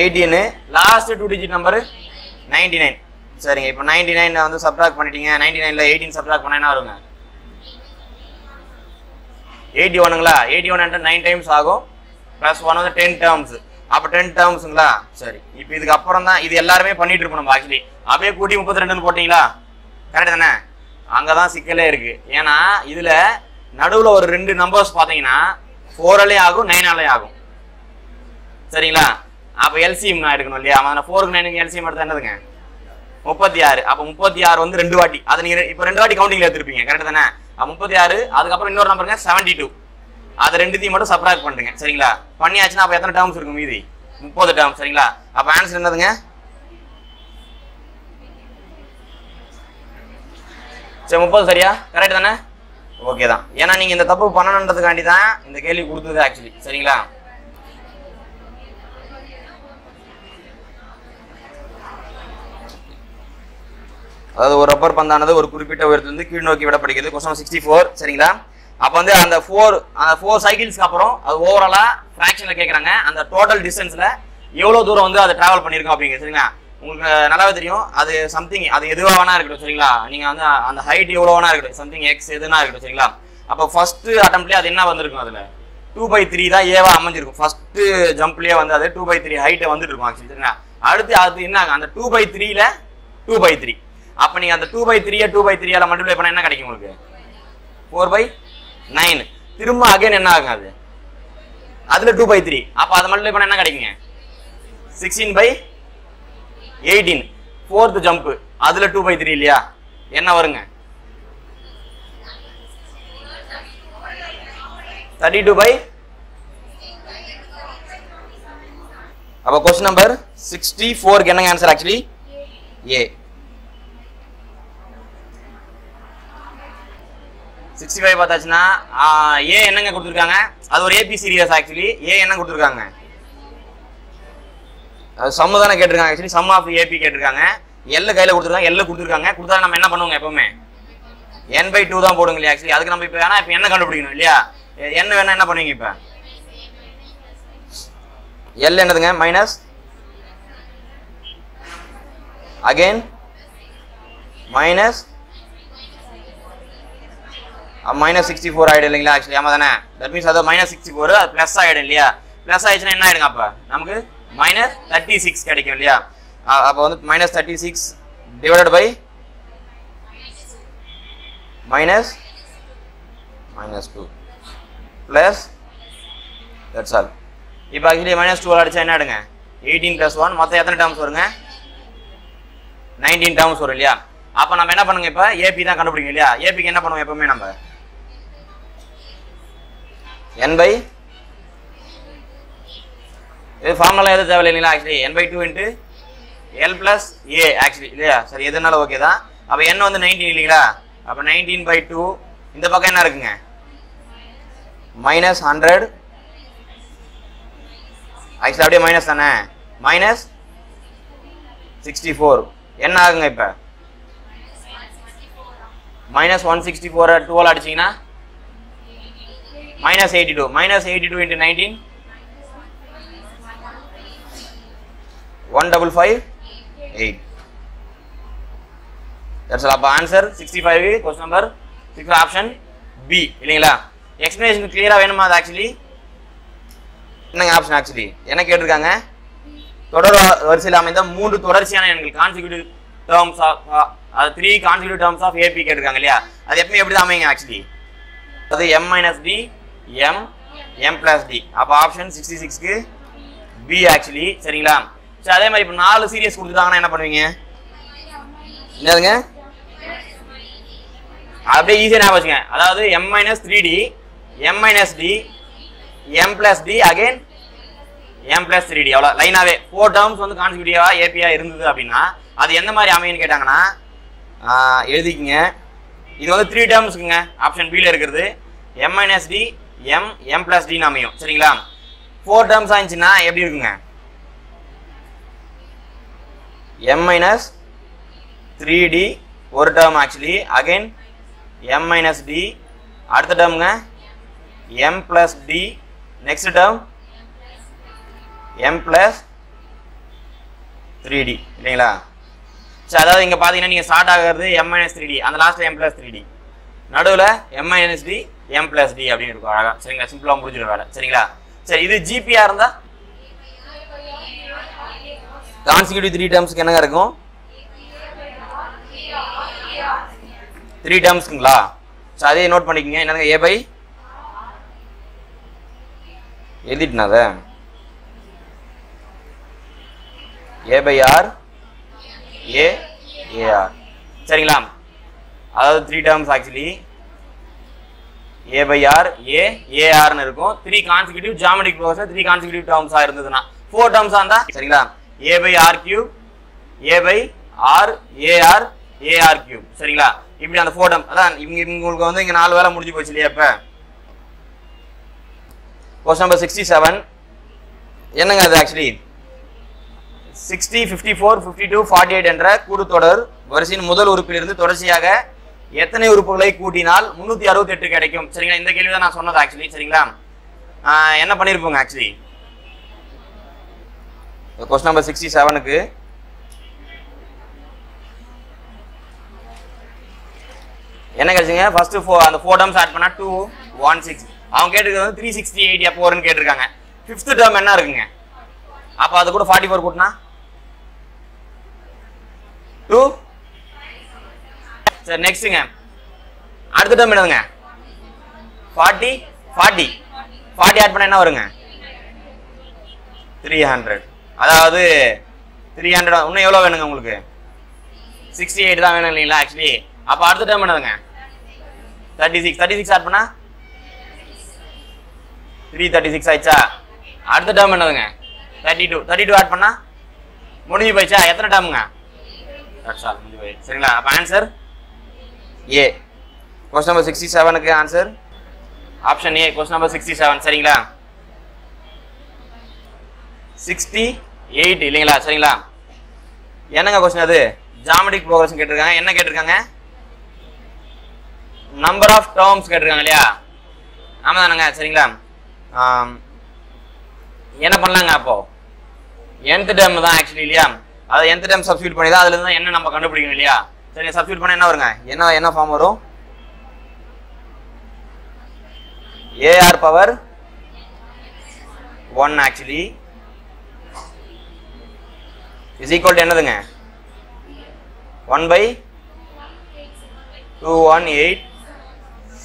Eighteen? Last two digit number ninety nine. சரிங்க இப்போ நைன்டி நைன் வந்து சப்ட்ராக்ட் பண்ணிட்டீங்க. நைன்டி நைனில் எயிட்டீன் சப்ட்ராக்ட் பண்ணா என்ன வருங்க? Eighty ஒனுங்களா eighty one hundred nine times ஆகும். ப்ளஸ் ஒன் வந்து டென் டேர்ம்ஸ் அப்போ டென் டேர்ம்ஸுங்களா சரி இப்போ இதுக்கு அப்புறம் தான் இது எல்லாருமே பண்ணிட்டு நம்ம ஆக்சுவலி அப்படியே கூட்டி முப்பத்தி ரெண்டுன்னு போட்டிங்களா? கரெக்ட் தானே? அங்கே தான் சிக்கலே இருக்கு. ஏன்னா இதில் நடுவில் ஒரு ரெண்டு நம்பர்ஸ் பார்த்தீங்கன்னா ஃபோராலே ஆகும் நைனாலே ஆகும். சரிங்களா? அப்போ எல்சிஎம் நான் எடுக்கணும் இல்லையா? அவன் ஃபோருக்கு நைனுக்கு எல்சிஎம் எடுத்தா என்னதுங்க? முப்பத்தி ஆறு. அப்போ முப்பத்தி ஆறு வந்து ரெண்டு வாட்டி. அதை நீங்கள் இப்போ ரெண்டு வாட்டி கவுண்டிங்கில் எடுத்துருப்பீங்க. கரெக்ட் தானே? முப்பத்தி ஆறு அதுக்கப்புறம் இன்னொரு நம்பருங்க செவன்டி டூ அது ரெண்டுத்தையும் மட்டும் சப்ராக்ட் பண்ணுங்க சரிங்களா? பண்ணியாச்சுன்னா அப்போ எத்தனை டேர்ம்ஸ் இருக்கும் மீதி? முப்பது டேர்ம் சரிங்களா? அப்போ ஆன்சர் என்னதுங்க? சரி முப்பது சரியா? கரெக்ட் தானே? ஓகே தான். ஏன்னா நீங்கள் இந்த தப்பு பண்ணணுன்றதுக்காண்டி தான் இந்த கேள்வி கொடுத்தது ஆக்சுவலி சரிங்களா? அதாவது ஒரு ரப்பர் பந்தானது ஒரு குறிப்பிட்ட உயரத்துலேருந்து கீழ் நோக்கி விடப்படுகிறது. கொஸ்டின் சிக்ஸ்டி ஃபோர் சரிங்களா? அப்போ வந்து அந்த ஃபோர் அந்த ஃபோர் சைக்கிள்ஸ்க்கு அப்புறம் அது ஓவராலா ஃப்ராக்ஷனில் கேட்குறாங்க அந்த டோட்டல் டிஸ்டன்ஸில் எவ்வளோ தூரம் வந்து அதை ட்ராவல் பண்ணியிருக்கோம் அப்படிங்க சரிங்களா? உங்களுக்கு நல்லாவே தெரியும். அது சம்திங் அது எதுவாக வேணா இருக்கட்டும் சரிங்களா? நீங்கள் வந்து அந்த ஹைட் எவ்வளோ வேணா இருக்கட்டும் சம்திங் எக்ஸ் எதுனா இருக்கட்டும் சரிங்களா? அப்போ ஃபர்ஸ்ட் அட்டம்ப்ட்லேயே அது என்ன வந்திருக்கும் அதில்? டூ பை த்ரீ தான் ஏவா அமைஞ்சிருக்கும். ஃபர்ஸ்ட் ஜம்ப்லேயே வந்து அது டூ பை த்ரீ ஹைட்டை வந்துட்டு இருக்கும் ஆக்சுவலி சரிங்களா? அடுத்து அது என்ன அந்த டூ பை த்ரீல டூ பை த்ரீ அப்போ நீங்கள் அந்த டூ பை த்ரீயை டூ பை த்ரீயால் மல்டிப்ளை பண்ணால் என்ன கிடைக்கும் உங்களுக்கு? ஃபோர் பை நைன் திரும்ப அகைன் என்ன ஆகும் அது அதில் டூ பை த்ரீ அப்போ அதை மல்டிப்ளை பண்ணால் என்ன கிடைக்குங்க? Sixteen by eighteen fourth jump அதில் டூ பை த்ரீ இல்லையா? என்ன வருங்க? தேர்ட்டி டூ பை அப்போ கொஸ்டின் நம்பர் சிக்ஸ்டி ஃபோருக்கு என்னங்க ஆன்சர் ஆக்சுவலி ஏ சிக்ஸ்டி ஃபைவ் பார்த்தாச்சுன்னா ஏ என்னங்க கொடுத்துருக்காங்க? அது ஒரு ஏபி சீரியஸ் ஆக்சுவலி ஏ என்ன கொடுத்துருக்காங்க? சம்மு தானே கேட்டிருக்காங்க. ஆக்சுவலி சம் ஆஃப் ஏபி கேட்டிருக்காங்க. எல்ல கையில் கொடுத்துருக்காங்க. எல்ல கொடுத்துருக்காங்க. கொடுத்தா நம்ம என்ன பண்ணுவோங்க எப்பவுமே? என் பை டூ தான் போடுங்க இல்லையா ஆக்சுவலி அதுக்கு நம்ம இப்போ வேணா இப்போ என்ன கண்டுபிடிக்கணும் இல்லையா? என்ன வேணா என்ன பண்ணுவீங்க இப்போ? எல் என்னதுங்க? Minus again minus minus sixty four ஆகிடும் இல்லைங்களா? ஆக்சுவலி ஆமாம் தானே? தட் மீன்ஸ் அது மைனஸ் சிக்ஸ்டி ஃபோர் அது ப்ளஸ் ஆகிடும் இல்லையா? ப்ளஸ் ஆயிடுச்சுன்னா என்ன ஆகிடுங்க அப்போ? நமக்கு மைனஸ் தேர்ட்டி சிக்ஸ் கிடைக்கும் இல்லையா? அப்போ வந்து minus thirty six divided by minus minus two plus that's all இப்போ ஆக்சுவலி மைனஸ் டூ அடிச்சா என்ன ஆடுங்க எயிட்டீன் ப்ளஸ் ஒன் மொத்தம் எத்தனை டேர்ம்ஸ் வருங்க? நைன்டீன் டேர்ம்ஸ் வரும் இல்லையா? அப்போ நம்ம என்ன பண்ணுங்க இப்போ? ஏபி தான் கண்டுபிடிக்கும் இல்லையா? ஏபிக்கு என்ன பண்ணுவோம் எப்பவுமே நம்ம? என் பை இது ஃபார்முலா எதுவும் தேவையில்லை இல்லைங்களா actually N by two into L plus A actually இல்லையா? சரி எதுனாலும் ஓகே தான். அப்போ என் வந்து நைன்டீன் இல்லைங்களா? அப்போ நைன்டீன் பை டூ இந்த பக்கம் என்ன இருக்குங்க? மைனஸ் ஹண்ட்ரட் ஆக்சுவலி அப்படியே மைனஸ் தானே? மைனஸ் சிக்ஸ்டி ஃபோர் என்ன ஆகுங்க இப்போ? Minus one sixty four twelve அடிச்சிங்கன்னா minus eighty two minus eighty two into nineteen one double five eight that's அப்போ answer sixty five question number six option B இல்லைங்களா? எக்ஸ்பிளேஷன் கிளியராக வேணுமா அது ஆக்சுவலி என்னங்க ஆப்ஷன் ஆக்சுவலி என்ன கேட்டிருக்காங்க? தொடர் வரிசையில் அமைந்த மூன்று தொடர்ச்சியான எண்கள். கான்சிக்யூட்டிவ் டேர்ம்ஸ் ஆஃப் அது three consecutive terms of AP கேட்டிருக்காங்க இல்லையா? அது எப்பவுமே எப்படி தான் அமைங்க ஆக்சுவலி அது M minus D M M plus D அப்போ ஆப்ஷன் சிக்ஸ்டி சிக்ஸ்க்கு பி ஆக்சுவலி சரிங்களா? சரி அதே மாதிரி இப்போ நாலு சீரியஸ் கொடுத்துட்டாங்கன்னா என்ன பண்ணுவீங்க? என்னதுங்க? அப்படியே ஈஸியாக ஞாபகம் வச்சுங்க. அதாவது M minus three D M minus D M plus D again M plus three D அவ்வளோ லைனாகவே ஃபோர் டேர்ம்ஸ் வந்து கான்சிக்யூட்டிவாக ஏபியாக இருந்தது அப்படின்னா அது எந்த மாதிரி அமையுன்னு கேட்டாங்கன்னா ஆஹ், இது வந்து த்ரீ டேர்ம்ஸுக்குங்க ஆப்ஷன் பியில் இருக்கிறது. M minus D M M plus டின்னு அமையும். சரிங்களா? ஃபோர் டேர்ம்ஸ் ஆயிடுச்சுன்னா எப்படி இருக்குங்க? எம் மைனஸ் த்ரீ டி ஒரு term actually again M minus D அடுத்த டேர்முங்க M plus D next term M plus three D இல்லைங்களா? சரி அதாவது இங்கே பார்த்தீங்கன்னா நீங்கள் ஸ்டார்ட் ஆகிறது எம் மைனஸ் த்ரீ டி அந்த லாஸ்ட்டில் எம் பிளஸ் த்ரீ டி நடுவில் M minus D M plus D அப்படின்னு இருக்கும். அழகாக சரிங்களா? சிம்பிளாக முடிஞ்சிடும் வேலை. சரிங்களா? சரி இது ஜிபியாக இருந்தால் கான்சிக்யூட்டிவ் த்ரீ டேர்ம்ஸ்க்கு என்னங்க இருக்கும்? த்ரீ டேர்ம்ஸ்க்குங்களா ஸோ அதே நோட் பண்ணிக்கோங்க. என்னங்க ஏ பை எழுதிட்டுனா அதை? A by R A AR சரிங்களா? அதாவது three terms actually A by R A ஏஆர்னு இருக்கும். Three consecutive geometric process three consecutive டேர்ம்ஸாக இருந்ததுன்னா. ஃபோர் டேர்ம்ஸாக இருந்தால் சரிங்களா? A by R cube A by R AR AR cube சரிங்களா? இப்படி அந்த ஃபோர் டேர்ம் அதான் இவங்க உங்களுக்கு வந்து இங்க நாலு வேலை முடிஞ்சு போச்சு இல்லையா இப்போ? கொஸ்டின் நம்பர் சிக்ஸ்டி செவன் என்னங்க அது actually sixty fifty four fifty two forty eight என்ற கூடுத்தொடர் வரிசையின் முதல் உறுப்பிலிருந்து தொடர்ச்சியாக எத்தனை உறுப்புகளை கூட்டினால் முந்நூற்றி அறுபத்தெட்டு கிடைக்கும்? சரிங்களா இந்த கேள்வி தான் நான் சொன்னது ஆக்சுவலி சரிங்களா? என்ன பண்ணியிருப்போங்க ஆக்சுவலி கொஸ்டின் நம்பர் சிக்ஸ்டி செவனுக்கு என்ன கிடைச்சுங்க ஃபர்ஸ்ட் ஃபோ அந்த ஃபோர் டேர்ம்ஸ் ஆட் பண்ணால் டூ ஒன் சிக்ஸ் அவங்க கேட்டிருக்கிறது வந்து த்ரீ சிக்ஸ்டி எயிட் எப்போ வரும்னு கேட்டிருக்காங்க. ஃபிஃப்த் டேர்ம் என்ன இருக்குங்க? அப்போ அது கூட ஃபார்ட்டி ஃபோர் கூட்டினா? டூ சரி நெக்ஸ்ட்டுங்க அடுத்த டேர்ம் என்னதுங்க? ஃபார்ட்டி ஃபார்ட்டி ஃபார்ட்டி ஆட் பண்ண என்ன வருங்க? த்ரீ ஹண்ட்ரட் அதாவது த்ரீ ஹண்ட்ரட் இன்னும் எவ்வளோ வேணுங்க உங்களுக்கு? சிக்ஸ்டி எயிட் தான் வேணும் இல்லைங்களா ஆக்சுவலி அப்போ அடுத்த டேர்ம் என்னதுங்க? Thirty six thirty six add பண்ணா? த்ரீ தேர்ட்டி சிக்ஸ் ஆயிடுச்சா? அடுத்த டேர்ம் என்னதுங்க? Thirty two thirty two add பண்ணா? முடிஞ்சு போயிடுச்சா? எத்தனை டேர்முங்க சரிங்களா? அப்போ answer A. Question number sixty செவனுக்கு answer option A question number sixty seven சரிங்களா? சிக்ஸ்டி எயிட் இல்லைங்களா? சரிங்களா? என்னங்க கொஸ்டின் அது? ஜாமெட்ரிக் ப்ரோக்ரஷன் கேட்டிருக்காங்க. என்ன கேட்டிருக்காங்க? நம்பர் ஆஃப் டேர்ம்ஸ் கேட்டிருக்காங்க இல்லையா? ஆமாம் தானங்க சரிங்களா என்ன பண்ணலாங்க அப்போ? எந்த டேர்ம் தான் ஆக்சுவலி இல்லையா? அதை எந்த டேர்ம் சப்ஸ்டியூட் பண்ணி தான் அதுலேருந்து என்ன நம்ம கண்டுபிடிக்கணும் இல்லையா? சரி சப்ஸ்டியூட் பண்ண என்ன வருங்க? என்ன என்ன ஃபார்ம் வரும்? AR power one actually is equal to என்னதுங்க? One by two one eight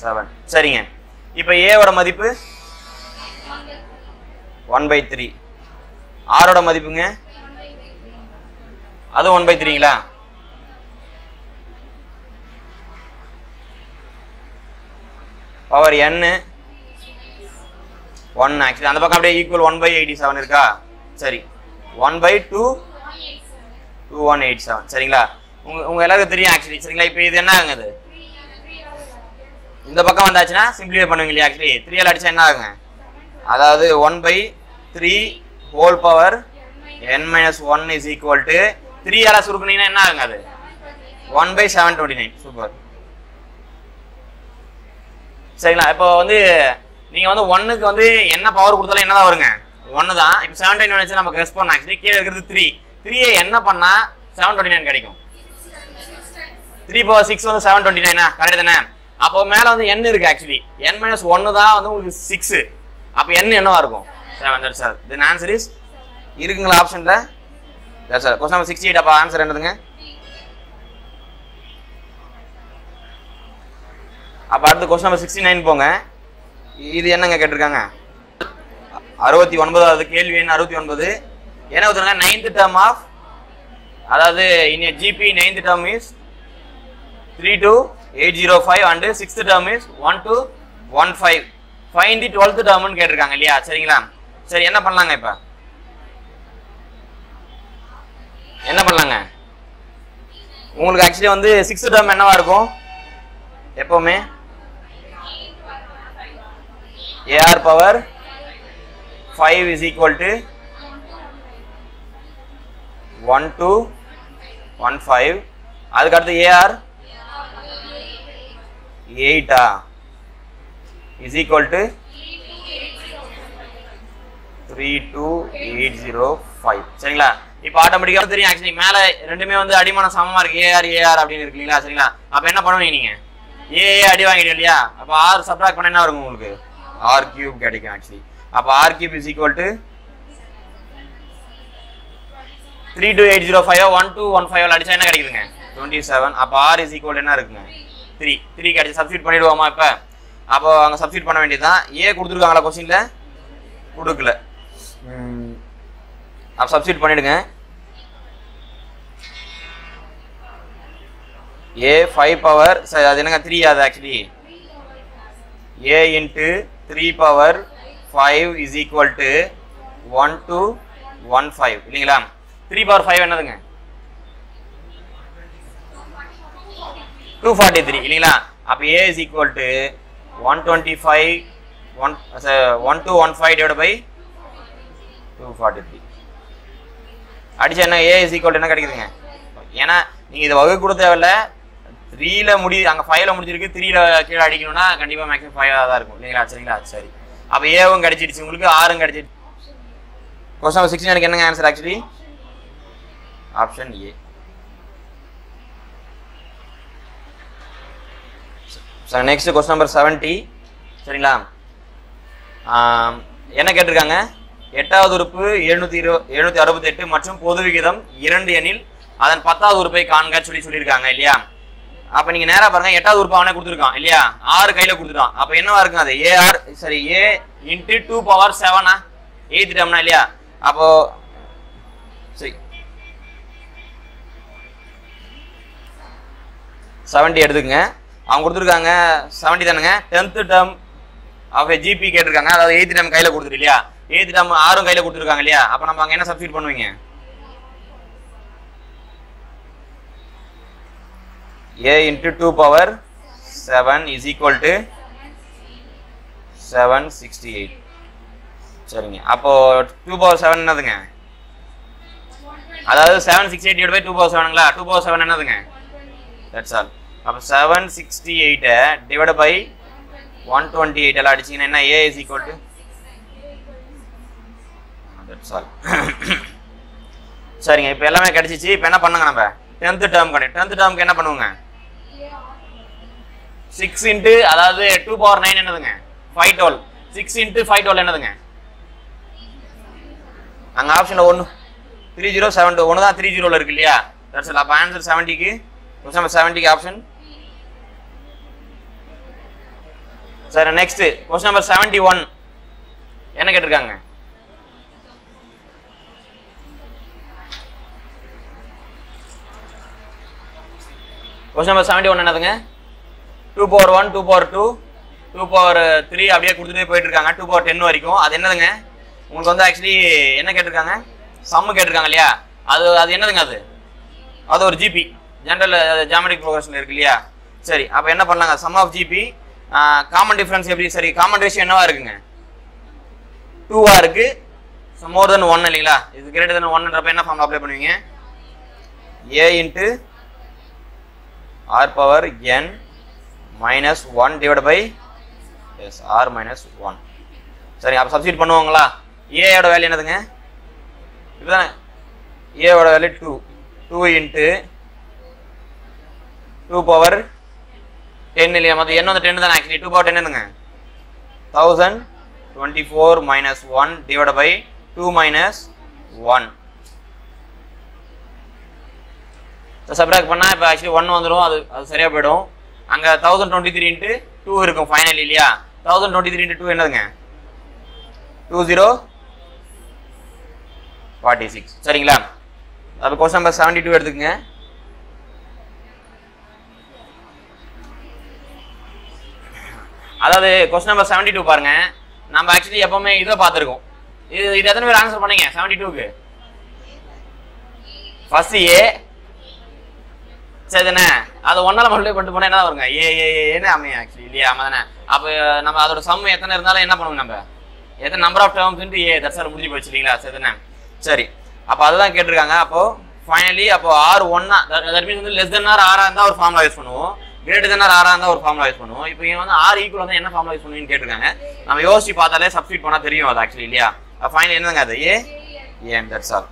seven சரிங்க. இப்போ ஏவோட மதிப்பு ஒன் பை த்ரீ ஆரோட மதிப்புங்க? அது ஒன் பை த்ரீங்களா பவர் என்னு ஒன் ஆக்சுவலி அந்த பக்கம் அப்படியே equal one by eighty seven இருக்கா? சரி. One by two two one eight seven சரிங்களா? உங்க உங்க எல்லாருக்கும் தெரியும் ஆக்சுவலி சரிங்களா? இப்போ இது என்ன ஆகுது இந்த பக்கம் வந்தாச்சுன்னா சிம்பிளிஃபை பண்ணுவீங்க இல்லையா ஆக்சுவலி த்ரீ எல் அடிச்சா என்ன ஆகுங்க? அதாவது one by three whole power N minus one is equal to three எல்லாம் சுருக்குனீங்கன்னா என்ன ஆகுங்க அது? One by seven twenty nine super சரிங்களா? இப்போ வந்து நீங்கள் வந்து ஒன்றுக்கு வந்து என்ன பவர் கொடுத்தாலும் என்னதான் வருங்க? ஒன்று தான் இப்போ செவன் டுவெண்ட்டி வச்சு நமக்கு ரெஸ்பாண்ட் ஆக்சுவலி கீழே இருக்கிறது த்ரீ த்ரீயை என்ன பண்ணால் செவன் டுவெண்ட்டி நைன் கிடைக்கும். த்ரீ பவர் சிக்ஸ் வந்து செவன் டுவெண்ட்டி நைனா கரெக்ட் தானே? அப்போ மேலே வந்து என் இருக்குது ஆக்சுவலி என் மைனஸ் ஒன்று தான் வந்து உங்களுக்கு சிக்ஸு அப்போ என் என்னவா இருக்கும்? Seven that sir then answer is இருக்குங்களா ஆப்ஷனில் sir question number sixty eight அப்போ ஆன்சர் என்னதுங்க? அப்போ அடுத்த கொஸ்டின் நம்பர் சிக்ஸ்டி நைன் போங்க. இது என்னங்க கேட்டிருக்காங்க? அறுபத்தி ஒன்பதாவது கேள்வி எண் அறுபத்தி ஒன்பது. என்ன ஒருத்தருங்க நைன்த் டேர்ம் ஆஃப் அதாவது in GP ninth term is three two eight zero five and sixth term is one two one five find the twelfth டேர்ம்னு கேட்டிருக்காங்க இல்லையா? சரிங்களா? சரி என்ன பண்ணலாங்க இப்போ? என்ன பண்ணலாங்க? உங்களுக்கு ஆக்சுவலி வந்து சிக்ஸ்த் டேர்ம் என்னவா இருக்கும்? எப்போவுமே? A R power five is equal to one two one five அதுக்கடுத்து AR எயிட்டா is equal to three two eight zero five சரிங்களா? இப்போ ஆட்டோமேட்டிக்காக தெரியும் ஆக்சுவலி மேலே ரெண்டுமே வந்து அடிமான சமமாக இருக்கு. ஏஆர் ஏஆர் அப்படின்னு இருக்கு இல்லைங்களா? சரிங்களா? அப்போ என்ன பண்ணுவீங்க நீங்கள் ஏஏ அடி வாங்கிடும் இல்லையா? அப்போ ஆர் சப்ராக்ட் பண்ண என்ன வரும் உங்களுக்கு? ஆர் கியூப் கிடைக்கும் ஆக்சுவலி அப்போ R cube is equal to three two eight zero five one two one five அடிச்சா என்ன கிடைக்குதுங்க? டுவெண்ட்டி செவன் அப்போ ஆர் இஸ் ஈக்குவல் என்ன இருக்குங்க? த்ரீ த்ரீ கிடைச்சி சப்ஸ்டியூட் பண்ணிடுவோமா இப்போ? அப்போ அங்கே சப்ஸ்டியூட் பண்ண வேண்டியதுதான். ஏ கொடுத்துருக்காங்களா கொஸ்டினில் கொடுக்கல. அப்போ சப்ஸ்டியூட் பண்ணிடுங்க. ஏ ஃபைவ் பவர் சார் அது என்னங்க? த்ரீ அது actually A into three power five is equal to one two one five இல்லைங்களா? த்ரீ பவர் ஃபைவ் என்னதுங்க? டூ ஃபார்ட்டி த்ரீ இல்லைங்களா? அப்போ A is equal to one twenty five one one two one five divide by two forty three அடிச்சு என்ன? ஏ இஸ் ஈக்குவல் என்ன கிடைக்குதுங்க? ஏன்னா நீங்கள் இதை வகுக்க கூட தேவையில்ல. த்ரீல முடி அங்கே ஃபைவ்ல முடிஞ்சிருக்கு த்ரீல கீழே அடிக்கணும்னா கண்டிப்பாக மேக்ஸிமம் ஃபைவாக தான் இருக்கும். இல்லைங்களா? சரிங்களா? சரி. அப்போ ஏவும் கிடச்சிடுச்சு. உங்களுக்கு ஆறும் கிடச்சிடுச்சு. கொஸ்டின் நம்பர் சிக்ஸ்டீன் எனக்கு என்னங்க answer actually option A sir next question number seventy சரிங்களா? என்ன கேட்டிருக்காங்க? எட்டாவது உறுப்பு எழுநூத்தி இரு எழுநூத்தி அறுபத்தி எட்டு மற்றும் பொது விகிதம் இரண்டு எனில் அதன் பத்தாவது உறுப்பை காண்க சொல்லி சொல்லியிருக்காங்க இல்லையா? அப்ப நீங்க நேரா பாருங்க எட்டாவது உறுப்பு அவனே கொடுத்துருக்கான் இல்லையா? ஆறு கையில கொடுத்துட்டான். அப்ப என்னவா இருக்கும் அது? ஏ ஆர் சரி ஏ இன்ட்டு டூ பவர் செவனா எயித் டேம்னா இல்லையா? அப்போ சரி. செவன்ட்டி எடுத்துக்கங்க. அவங்க கொடுத்துருக்காங்க செவன்ட்டி தானுங்க. டென்த்து டேர்ம் ஆஃப் ஜிபி கேட்டிருக்காங்க. அதாவது எயித்து டேம் கையில் கொடுத்துரு இல்லையா? எயித்து டேம் ஆறும் கையில் கொடுத்துருக்காங்க இல்லையா? அப்போ நம்ம அங்கே என்ன சப்ஸ்டியூட் பண்ணுவீங்க? A into two power seven is equal to seven sixty eight சரிங்க. அப்போ டூ பவர் செவன் என்னதுங்க? அதாவது seven sixty eight by two power செவனுங்களா two power என்னதுங்க? தட்ஸ் ஆல் அப்போ செவன் சிக்ஸ்டி எயிட்டை டிவைட் பை ஒன் டுவெண்ட்டி எல்லாம் என்ன? A is equal to that's all <coughs> சரிங்க. இப்போ எல்லாமே கிடைச்சிச்சு. இப்போ என்ன பண்ணுங்க நம்ம? டென்த்து டேர்ம் கணக்கு டென்த்து டேர்முக்கு என்ன பண்ணுவோங்க? சிக்ஸ் இன்ட்டு அதாவது டூ பவர் நைன் என்னதுங்க? Five twelve six into five twelve என்னதுங்க? அங்கே ஆப்ஷனில் ஒன்று த்ரீ ஜீரோ செவன் டூ ஒன்று தான் த்ரீ ஜீரோவில் இருக்கு இல்லையா? தட்ஸ் அப்போ ஆன்சர் செவன்ட்டிக்கு question number செவன்ட்டிக்கு option sir next question number seventy one என்ன கேட்டிருக்காங்க? கொஸ்டின் நம்பர் செவன்ட்டி ஒன் என்னதுங்க? Two power one two power two two power three அப்படியே கொடுத்துட்டே போயிட்டு இருக்காங்க டூ பவர் டென் வரைக்கும். அது என்னதுங்க? உங்களுக்கு வந்து ஆக்சுவலி என்ன கேட்டிருக்காங்க? சம்மு கேட்டிருக்காங்க இல்லையா? அது அது என்னதுங்க அது? அது ஒரு ஜிபி ஜென்ரல் ஜாமெட்ரிக் ப்ரோக்ரஷன் இருக்கு இல்லையா? சரி அப்போ என்ன பண்ணலாங்க? Sum of GP common difference எப்படி? சரி காமன் ரேஷியோ என்னவா இருக்குங்க? டூவாக இருக்கு. ஸோ மோர் தென் ஒன் இல்லைங்களா? இது கிரேட்டர் தென் ஒன்ன்றப்ப என்ன ஃபார்ம் அப்ளை பண்ணுவீங்க? A into R power N minus one divide by S R minus one சரி அப்போ சப்ஸ்டியூட் பண்ணுவாங்களா? ஏயோட வேல்யூ என்னதுங்க? இதுதானே. ஏஐயோட value two two into two power ten இல்லையா? மொத்தம் என்ன வந்து டென் தானே ஆக்சுவலி டூ பவர் டென் என்னதுங்க? Thousand twenty four minus one divide by two minus one subtract பண்ணால் இப்போ ஆக்சுவலி ஒன் வந்துடும் அது அது சரியாக போயிடும். அங்கே thousand twenty three into two இருக்கும் ஃபைனல் இல்லையா? Thousand twenty three into two என்னதுங்க? டூ ஜீரோ ஃபார்ட்டி சிக்ஸ் சரிங்களா? அப்போ கொஸ்டின் நம்பர் செவன்ட்டி டூ எடுத்துக்கங்க. அதாவது கொஸ்டின் நம்பர் செவன்டி டூ பாருங்க. நம்ம ஆக்சுவலி எப்பவுமே இதை பார்த்துருக்கோம். இது இது எத்தனை பேர் ஆன்சர் பண்ணீங்க? செவன்ட்டி டூக்கு ஃபர்ஸ்ட் ஏ சரி தானே அது ஒன்னால மறுபடியும் பண்ணிட்டு போனா என்ன வருங்க? ஏ ஏ ஏன்னு அமையும் ஆக்சுவலி இல்லையா ஆமா தானே அப்போ நம்ம அதோட சம் எத்தனை இருந்தாலும் என்ன பண்ணுவோம் நம்ம? எத்தனை நம்பர் ஆஃப் டேர்ம்ஸ் ஏ தட்ஸ் முடிஞ்சு போச்சு இல்லைங்களா? சரி தானே சரி. அப்போ அதுதான் கேட்டிருக்காங்க. அப்போ ஃபைனலி அப்போ ஆர் ஒன்னா தட் மீன்ஸ் வந்து லெஸ் தென் ஆர் ஆறாக இருந்தால் ஒரு ஃபார்முலா யூஸ் பண்ணுவோம். கிரேட்டர் தென் ஆர் ஆறாக இருந்தால் ஒரு ஃபார்முலா யூஸ் பண்ணுவோம். இப்போ இவங்க வந்து ஆர் ஈக்குவல் வந்து என்ன ஃபார்முலா யூஸ் பண்ணுவீங்கன்னு கேட்டிருக்காங்க. நம்ம யோசிச்சு பார்த்தாலே சப்ஸ்டியூட் பண்ணால் தெரியும் அது ஆக்சுவலி இல்லையா? ஃபைனல் என்னங்க அது? ஏ ஏன் that's all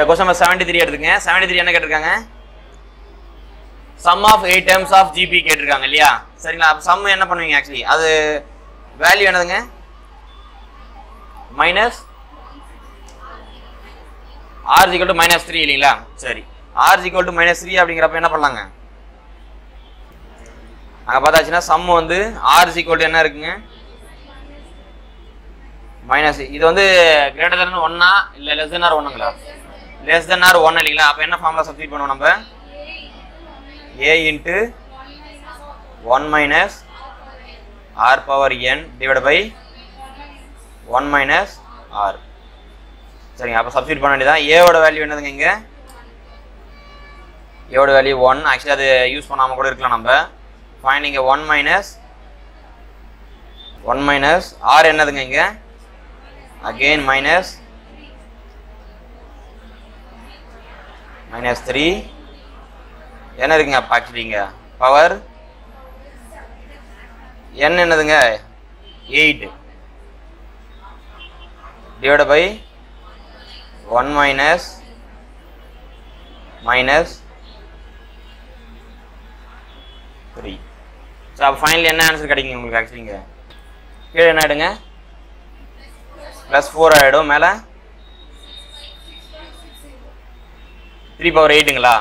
sir question number seventy three எடுத்துங்க செவன்டி த்ரீ என்ன கேட்டிருக்காங்க? Sum of eight terms of GP கேட்டிருக்காங்க இல்லையா? சரிங்களா? அப்போ சம் என்ன பண்ணுவீங்க ஆக்சுவலி அது வேல்யூ என்னதுங்க? Minus R equal to minus three இல்லைங்களா? சரி. R equal to minus three அப்படிங்கிறப்ப என்ன பண்ணலாங்க? அங்கே பார்த்தாச்சுன்னா சம் வந்து ஆர் ஜிக்கல் டு என்ன இருக்குங்க? மைனஸ் இது வந்து கிரேட்டர் தென் ஒன்னா இல்லை லெஸ் தென் ஆர் ஒன்னுங்களா? லெஸ் தென் ஆர் ஒன் இல்லைங்களா? அப்போ என்ன ஃபார்முலா சப்ஸ்டியூட் பண்ணுவோம் நம்ம? A into one minus R power N divide by one minus R சரிங்க அப்போ சப்ஸ்டியூட் பண்ண வேண்டியதான் ஏவோட வேல்யூ என்னதுங்க இங்கே? ஏவோட வேல்யூ ஒன் ஆக்சுவலி அது யூஸ் பண்ணாமல் கூட இருக்கலாம் நம்ம. ஃபைன் இங்கே one minus one minus R என்னதுங்க இங்கே? அகெயின் மைனஸ் மைனஸ் த்ரீ என்ன இருக்குங்க? பார்க்குறீங்க பவர் என் என்னதுங்க? Eight divide by one minus minus three so அப்போ ஃபைனல் என்ன ஆன்சர் கிடைக்குங்க உங்களுக்கு ஆக்சுவலிங்க கீழே என்ன ஆகிடுங்க ப்ளஸ் ஃபோர் ஆகிடும் மேலே த்ரீ பவர் எயிட்டுங்களா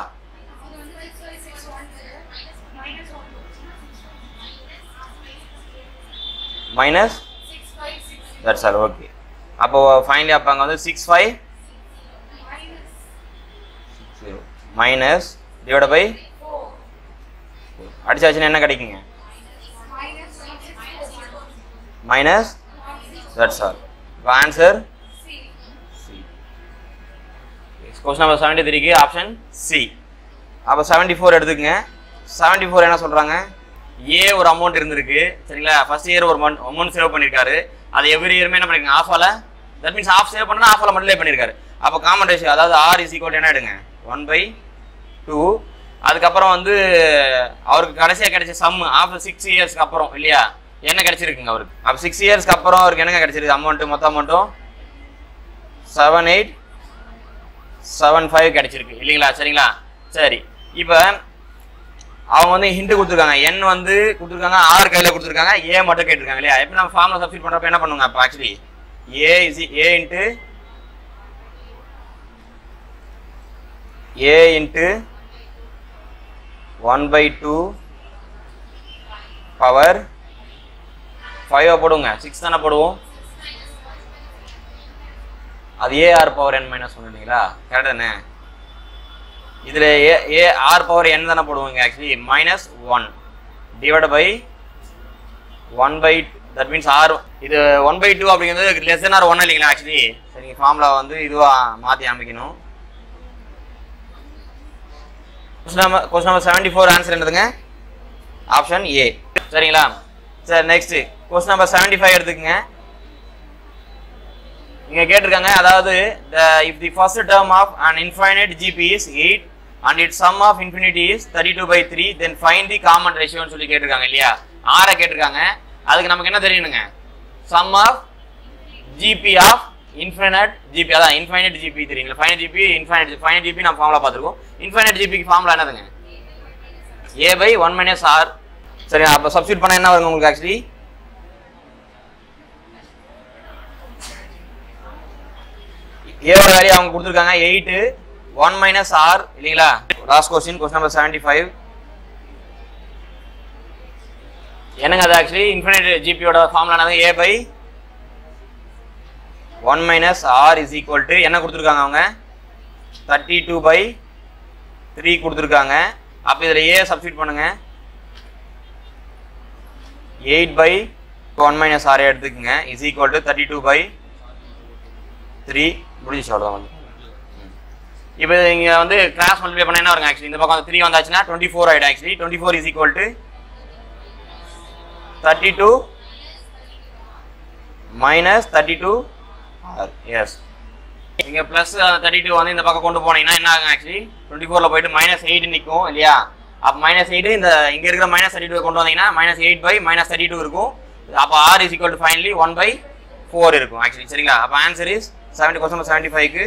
மைனஸ் தட்ஸ் சார் ஓகே அப்போ ஃபைனலி அப்போ அங்கே வந்து six five minus divide by அடிச்சாச்சுன்னா என்ன கிடைக்குங்க? மைனஸ் தட்ஸ் ஆல் இப்போ ஆன்சர் கொஸ்டின் நம்பர் செவன்டி த்ரீக்கு ஆப்ஷன் சி அப்போ செவன்டி ஃபோர் எடுத்துக்கங்க. செவன்டி ஃபோர் என்ன சொல்கிறாங்க ஏ ஒரு அமௌண்ட் இருந்திருக்கு. சரிங்களா? ஃபர்ஸ்ட் இயர் ஒரு அமௌண்ட் சேவ் பண்ணியிருக்காரு அது எவ்ரி இயருமே என்ன பண்ணிருக்காங்க ஆஃபால தட் மீன்ஸ் ஆஃப் சேவ் பண்ணா ஆஃபால மட்டும் பண்ணியிருக்காரு அப்போ காமன் ரேஷியோ அதாவது ஆர் இஸ் ஈக்குவல் என்ன எடுங்க? ஒன் பை டூ அதுக்கப்புறம் வந்து அவருக்கு கடைசியாக கிடைச்ச சம் ஆஃப்டர் சிக்ஸ் இயர்ஸ்க்கு அப்புறம் இல்லையா? என்ன கிடைச்சிருக்குங்க அவருக்கு? அப்போ சிக்ஸ் இயர்ஸ்க்கு அப்புறம் அவருக்கு என்னங்க கிடைச்சிருக்கு அமௌண்ட்டு மொத்த அமௌண்ட்டும் செவன் எயிட் செவன் ஃபைவ் கிடைச்சிருக்கு. இல்லைங்களா? சரிங்களா? சரி. இப்போ அவங்க வந்து ஹிண்ட் கொடுத்துருக்காங்க. என் வந்து கொடுத்துருக்காங்க ஆர் கையில் கொடுத்துருக்காங்க ஏ மட்டும் கேட்டிருக்காங்க இல்லையா? இப்போ நம்ம ஃபார்மில் சப்ஸ்டிட் பண்ணுறப்ப என்ன பண்ணுவாங்க அப்போ actually A is A into A into one by two power ஃபைவை போடுங்க. சிக்ஸ் தானே போடுவோம்? அது A R power N minus one இல்லைங்களா? கரெக்ட் தானே? இதில் A A R power N தானே போடுவோங்க actually minus one divide by one by that means R இது ஒன் பை டூ அப்படிங்கிறது லெஸ் தென் ஆர் ஒன் இல்லைங்களா ஆக்சுவலி சரிங்க ஃபார்முலா வந்து இதுவாக மாற்றி அமைக்கணும். Question number question number seventy four answer என்னதுங்க? ஆப்ஷன் ஏ சரிங்களா? சரி next question number seventy five எடுத்துக்கங்க. இங்கே கேட்டிருக்காங்க அதாவது if the first term of and infinite GP is eight and it sum of infinity is thirty two by three then find the common ரேஷியோன்னு சொல்லி கேட்டிருக்காங்க இல்லையா ஆறை கேட்டிருக்காங்க அதுக்கு நமக்கு என்ன தெரியணுங்க sum of GP of infinite GP அதான் இன்ஃபைனைட் ஜிபி தெரியுங்களா finite GP infinite finite GP நம்ம ஃபார்முலா பார்த்துருக்கோம் இன்ஃபைனைட் ஜிபிக்கு ஃபார்முலா என்னதுங்க A by one minus R சரி அப்போ சப்ஸ்டியூட் பண்ணால் என்ன வருங்க உங்களுக்கு ஆக்சுவலி ஏவோட வேல்யூ அவங்க கொடுத்துருக்காங்க எயிட்டு ஒன் மைனஸ் ஆர் இல்லைங்களா? Last question question number seventy five என்னங்க அது actually infinite ஜிபியோட formula A by one minus R is equal to என்ன கொடுத்துருக்காங்க அவங்க? தேர்ட்டி டூ பை த்ரீ கொடுத்துருக்காங்க. அப்போ இதில் ஏ சப்ஸ்டியூட் பண்ணுங்க. Eight by one minus R எடுத்துக்கோங்க. Is equal to thirty two by three புரிஞ்சிச்சு அவ்வளோதான் வந்து. இப்போ இங்கே வந்து கிளாஸ் மல்டிப்ளை பண்ண என்ன வருங்க ஆக்சுவலி இந்த பக்கம் த்ரீ வந்தாச்சுன்னா டுவெண்ட்டி ஃபோர் ஆகிடும் actually twenty four is equal to thirty two minus thirty two R is இங்கே ப்ளஸ் தேர்ட்டி டூ வந்து இந்த பக்கம் கொண்டு போனீங்கன்னா என்ன ஆகும் ஆக்சுவலி டுவெண்ட்டி ஃபோரில் போயிட்டு மைனஸ் எயிட் நிற்கும் இல்லையா? அப்போ மைனஸ் எயிட் இந்த இங்கே இருக்கிற மைனஸ் தேர்ட்டி டூ கொண்டு வந்தீங்கன்னா minus eight by minus thirty two இருக்கும். அப்போ R is equal to finally one by four இருக்கும் ஆக்சுவலி சரிங்களா? அப்போ answer is seventy question seventy ஃபைவ்க்கு